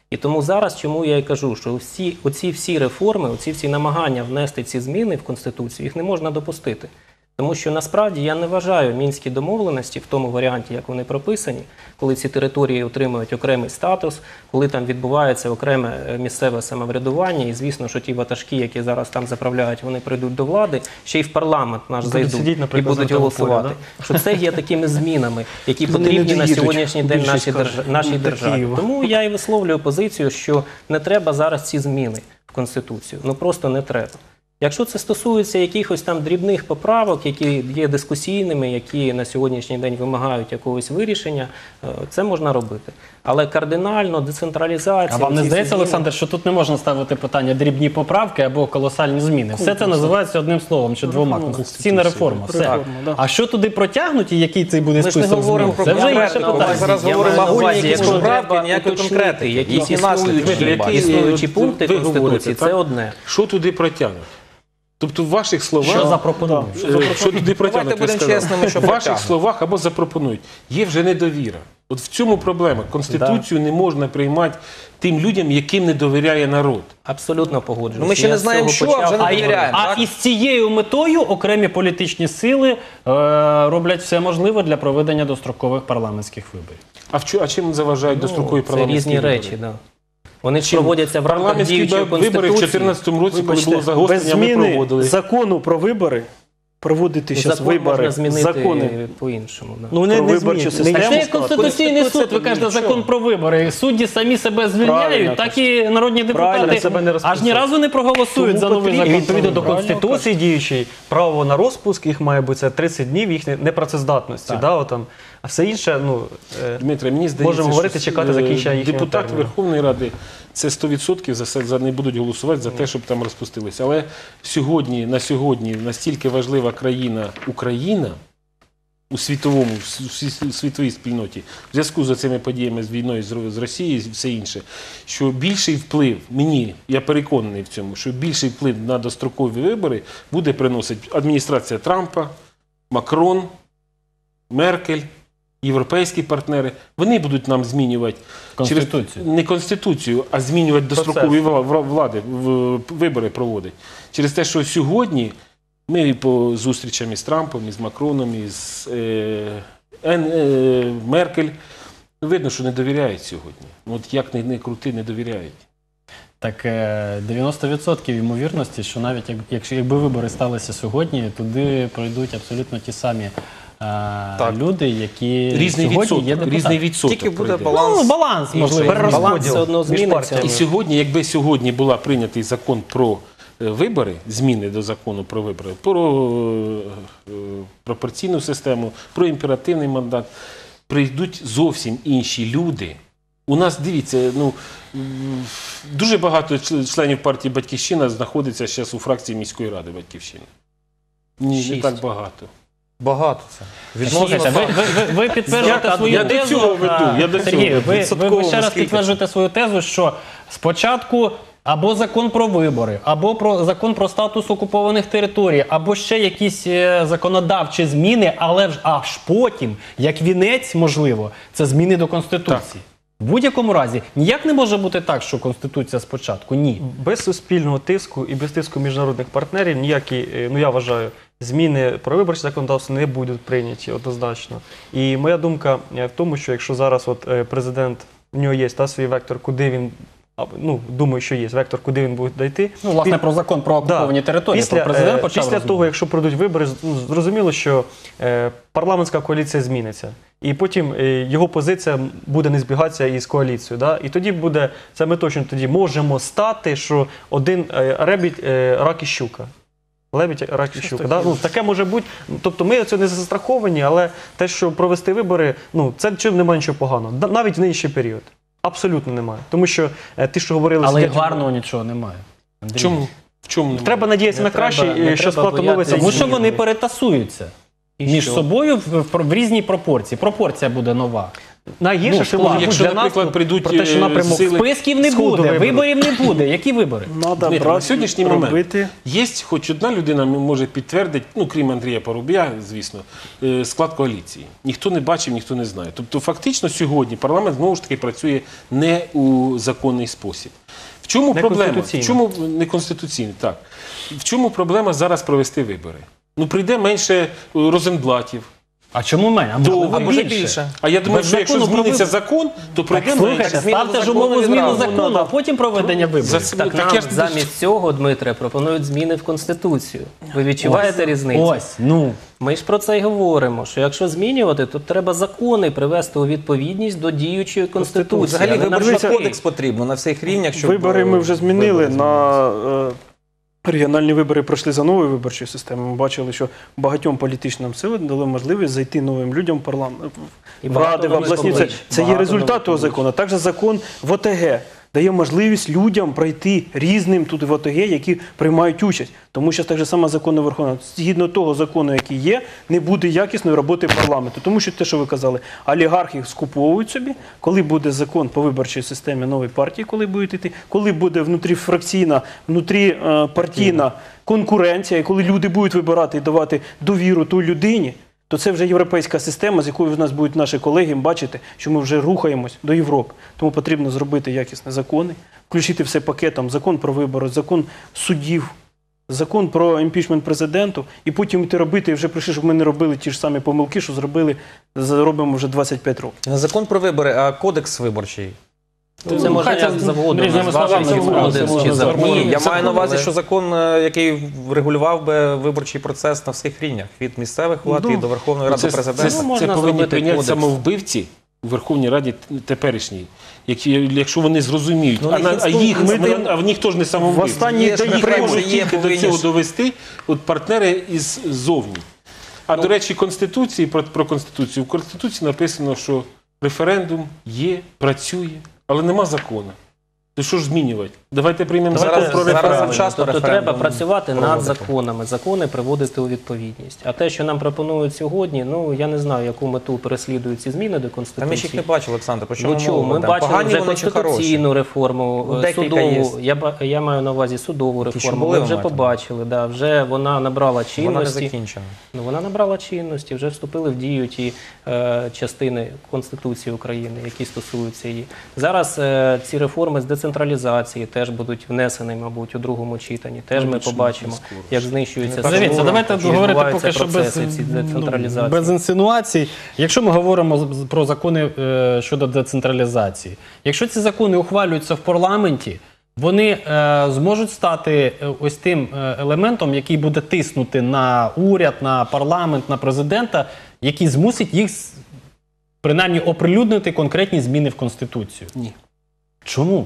І тому зараз, чому я і кажу, що всі оці всі реформи, оці всі намагання внести ці зміни в конституцію, їх не можна допустити. Тому що насправді я не вважаю мінські домовленості в тому варіанті, як вони прописані, коли ці території отримують окремий статус, коли там відбувається окреме е, місцеве самоврядування, і звісно, що ті ватажки, які зараз там заправляють, вони прийдуть до влади, ще й в парламент наш Будуть зайдуть сидіти, і будуть голосувати. полі, Що це є такими змінами, які потрібні на сьогоднішній день нашій, каже, держ... нашій державі. Тому я і висловлюю позицію, що не треба зараз ці зміни в Конституцію. Ну просто не треба. Якщо це стосується якихось там дрібних поправок, які є дискусійними, які на сьогоднішній день вимагають якогось вирішення, е, це можна робити. Але кардинально децентралізація. А вам не здається, Олександр, що тут не можна ставити питання дрібні поправки або колосальні зміни? Все це називається одним словом чи двома конституційна реформа. Все. А що туди протягнуть і який це буде Ми ж не список говоримо змін? про Це вже інше конкретику, ми питання. зараз говоримо на якісь поправки, уточнити, конкретики. Якісь існуючі, пункти Конституції, це одне. Що туди протягнуть? Тобто в ваших словах, Що запропонують? Е, що туди протягнуть, ви будемо сказали? чесними, що в ваших словах або запропонують. Є вже недовіра. От в цьому проблема. Конституцію не можна приймати тим людям, яким не довіряє народ. Абсолютно погоджуюся. Ну, ми ще не знаємо, що, а вже не довіряємо, а із цією метою окремі політичні сили е, роблять все можливе для проведення дострокових парламентських виборів. А, в а чим заважають дострокові Ну, Це різні вибори? речі, да. Вони ж Чим? проводяться в рамках діючої вибори в конституції. 2014 році, коли Вибачте, було без загострення, ми зміни проводили. закону про вибори проводити зараз Закон можна вибори, змінити закони. по-іншому. Да. Ну, вони Про не виборчу змінять. систему. Так Не- це Конституційний суд, ви кажете, закон про вибори. Судді самі себе звільняють, так і народні Правильно, депутати себе не аж ні разу не проголосують за новий І закон. відповідно до Конституції діючої право на розпуск їх має бути це 30 днів їхньої непрацездатності. Так. Да, отам. А все інше, ну, е, Дмитре, мені здається, Можемо говорити, що, чекати е, закінчення їхнього депутати терміну. Верховної Ради це 100% за, це- за не будуть голосувати за те, щоб там розпустилися. Але сьогодні, на сьогодні настільки важлива країна Україна у світовому сві- світовій спільноті в зв'язку з цими подіями з війною з Росією і все інше, що більший вплив мені, я переконаний в цьому, що більший вплив на дострокові вибори буде приносити адміністрація Трампа, Макрон, Меркель, європейські партнери. Вони будуть нам змінювати Конституцію. через не конституцію, а змінювати дострокові вла- вла- влади, вибори проводить. Через те, що сьогодні ми по зустрічам із Трампом, із Макроном, із е, Ен- е, Меркель. ну, Видно, що не довіряють сьогодні. Ну, От як не, не крути, не довіряють. Так е, 90% ймовірності, що навіть якщо якби вибори сталися сьогодні, туди пройдуть абсолютно ті самі е, люди, які Різний сьогодні відсоток, є депутатами. різний відсоток. Тільки буде пройде. баланс. Ну, баланс, можливо. Баланс перерозподіл все одно між зміниться. партіями. І сьогодні, якби сьогодні була прийнятий закон про е, вибори, зміни до закону про вибори, про е, пропорційну систему, про імперативний мандат, прийдуть зовсім інші люди. У нас дивіться, ну дуже багато членів партії Батьківщина знаходиться зараз у фракції міської ради Батьківщини. Ні, не так багато. Багато це. Слухайте, ви, ви, ви, ви підтверджуєте Я- свою я до тезу. цього веду, я до цього Сергій, веду. ви, ви, ви ще раз підтверджуєте свою тезу, що спочатку або закон про вибори, або про закон про статус окупованих територій, або ще якісь е, законодавчі зміни, але ж аж потім, як вінець, можливо, це зміни до конституції. В будь-якому разі ніяк не може бути так, що конституція спочатку. Ні. без суспільного тиску і без тиску міжнародних партнерів ніякі, е, ну я вважаю, зміни про виборче законодавство не будуть прийняті однозначно. І моя думка е, в тому, що якщо зараз от е, президент в нього є та свій вектор, куди він. Ну, думаю, що є вектор, куди він буде йти. Ну, власне, Пі- про закон про окуповані Да. території. Після, про президент е, почав після розмову. того, якщо пройдуть вибори, ну, зрозуміло, що е, парламентська коаліція зміниться. І потім е, його позиція буде не збігатися із коаліцією. Да? І тоді буде, це ми точно тоді можемо стати, що один е, ребідь, рак і щука. Лебідь, рак і щука. Да? Ну, таке може бути. Тобто ми це не застраховані, але те, що провести вибори, ну це чим немає нічого поганого. Да- Навіть в нинішній період. Абсолютно немає. Тому що е, ті, що говорили, Але й сидять- гарного нічого немає. Андрій. Чому? В чому немає? Треба надіятися Не на краще, не і що треба склад оновиться. боятися Тому що вони перетасуються І між що? собою в, в, в різній пропорції. Пропорція буде нова. Найгірше, Ну, що може бути Якщо, для нас, наприклад, ну, прийдуть, про те, що е, напрямок сили- Списків не буде, виборів. виборів не буде. Які вибори? Надо Дмитро, на сьогоднішній момент. Є хоч одна людина може підтвердити, ну крім Андрія Порубія, звісно, е, склад коаліції. Ніхто не бачив, ніхто не знає. Тобто, фактично, сьогодні парламент знову ж таки працює не у законний спосіб. В чому проблема? В чому неконституційно? Так. В чому проблема зараз провести вибори? Ну прийде менше е, Розенблатів. А чому мене? А можливо, А може більше? А я думаю, Без що якщо закону про зміниться вибори. закон, то прийде менше. Слухайте, зміну ставте ж закону умову зміну відразу. закону, а потім проведення виборів. За Так Так нам я ж- замість цього, Дмитре, пропонують зміни в Конституцію. Ви відчуваєте різницю? Ось, ну. Ми ж про це й говоримо, що якщо змінювати, то треба закони привести у відповідність до діючої Конституції. Взагалі а не виборчий навпаки. кодекс потрібно на всіх рівнях, щоб Вибори ми е, вже змінили на е, регіональні вибори пройшли за новою виборчою системою. Ми бачили, що багатьом політичним силам дали можливість зайти новим людям в парламент в ради, в обласні. Це, це є результат того закону. Також закон в ОТГ дає можливість людям пройти різним тут в ОТГ, які приймають участь. Тому що так же саме закони Верховної згідно того закону, який є, не буде якісної роботи парламенту. Тому що те, що ви казали, олігархи скуповують собі, коли буде закон по виборчій системі нової партії, коли будуть йти, коли буде внутріфракційна, внутріпартійна конкуренція, і коли люди будуть вибирати і давати довіру той людині. То це вже європейська система, з якою в нас будуть наші колеги бачити, що ми вже рухаємось до Європи. Тому потрібно зробити якісні закони, включити все пакетом закон про вибори, закон суддів, закон про імпічмент президенту, і потім йти робити, і вже прийшли, щоб ми не робили ті ж самі помилки, що зробили, зробимо вже 25 років. Закон про вибори, а кодекс виборчий. Ну, Це можна як завгодно назвати, чи. Ні, я маю на увазі, що закон, е, який регулював би виборчий процес на всіх рівнях від місцевих влад і до Верховної Ради Це, до це, президента. це, Ну, повинні прийняти кодекс. самовбивці у Верховній Раді теперішній, які, якщо вони зрозуміють, Ну, а, на, а, їх, інстинкт- а в них теж не В самовбивці. останній Є Їх можуть тільки до цього довести от партнери із зовні. А Ну. до речі, Конституції про, про Конституцію. В Конституції написано, що референдум є, працює, але нема закону. То що ж змінювати? Давайте приймемо Зараз- закон про зараз референдум. завчасно Тобто референдум треба працювати над проводити. законами, закони приводити у відповідність. А те, що нам пропонують сьогодні, ну я не знаю, яку мету переслідують ці зміни до Та ми ж їх не конституції. бачили, Олександр. Про чому Ну чому? мова Ми йде? бачили Погані вже вони чи хороші? конституційну реформу, Ну, е, декілька судову. є. Я, ба- я маю на увазі судову реформу. були, Ми вже побачили, да, вже вона набрала Вона не чинності. закінчена. Ну, вона набрала чинності, вже вступили в дію ті е, частини Конституції України, які стосуються її. Зараз е, ці реформи з децентралізації теж будуть внесені, мабуть, у другому читанні. Теж ми побачимо, як знищується Дивіться, давайте говорити поки що без, ці ну, децентралізації. без інсинуацій. Якщо ми говоримо про закони е, щодо децентралізації, якщо ці закони ухвалюються в парламенті, вони е, зможуть стати е, ось тим е, елементом, який буде тиснути на уряд, на парламент, на президента, який змусить їх принаймні оприлюднити конкретні зміни в Конституцію. Ні. Чому?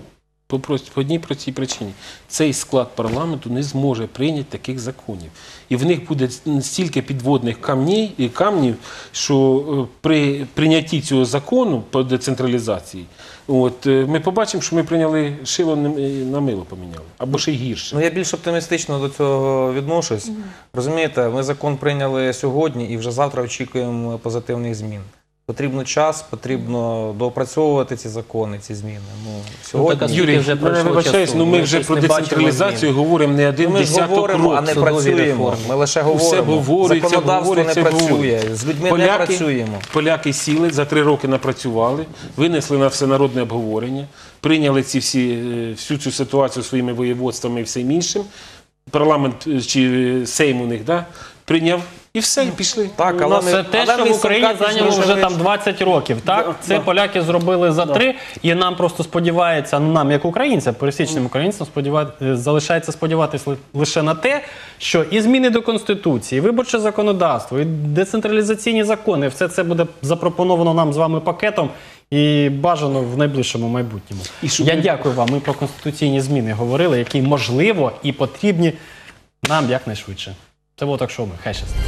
По, одній простій причині. Цей склад парламенту не зможе прийняти таких законів. І в них буде стільки підводних камнів, і камнів, що е, при прийнятті цього закону по децентралізації, от, е, ми побачимо, що ми прийняли шило на на мило поміняли. Або ще й гірше. Ну я більш оптимістично до цього відношусь. Розумієте, ми закон прийняли сьогодні і вже завтра очікуємо позитивних змін. Потрібно час, потрібно доопрацьовувати ці закони, ці зміни. Ну, сьогодні так, Юрій, вже вже пройшло вибачаюсь, часу? ну ми Ми вже про децентралізацію говоримо не один Ну, ми ж десяток говоримо, а не працюємо. Ми лише говоримо. говориться, Законодавство говориться, не працює. говориться. З людьми не працюємо. Поляки сіли, за три роки напрацювали, винесли на всенародне обговорення, прийняли ці всі, е, всю цю ситуацію своїми воєводствами і всім іншим. Парламент е, чи е, Сейм у них да, прийняв і все, і пішли. Так, Ну, але це те, але що ми в Україні зайняло вже там вийшли. 20 років. Так, це поляки зробили за три, і нам просто сподівається, ну нам, як українцям, пересічним українцям, сподівати, залишається сподіватися лише на те, що і зміни до конституції, і виборче законодавство, і децентралізаційні закони, все це буде запропоновано нам з вами пакетом. І бажано в найближчому майбутньому. І щоб Я ми- дякую вам. Ми про конституційні зміни говорили, які можливо і потрібні нам якнайшвидше. Це було так, ми. Хай щастить.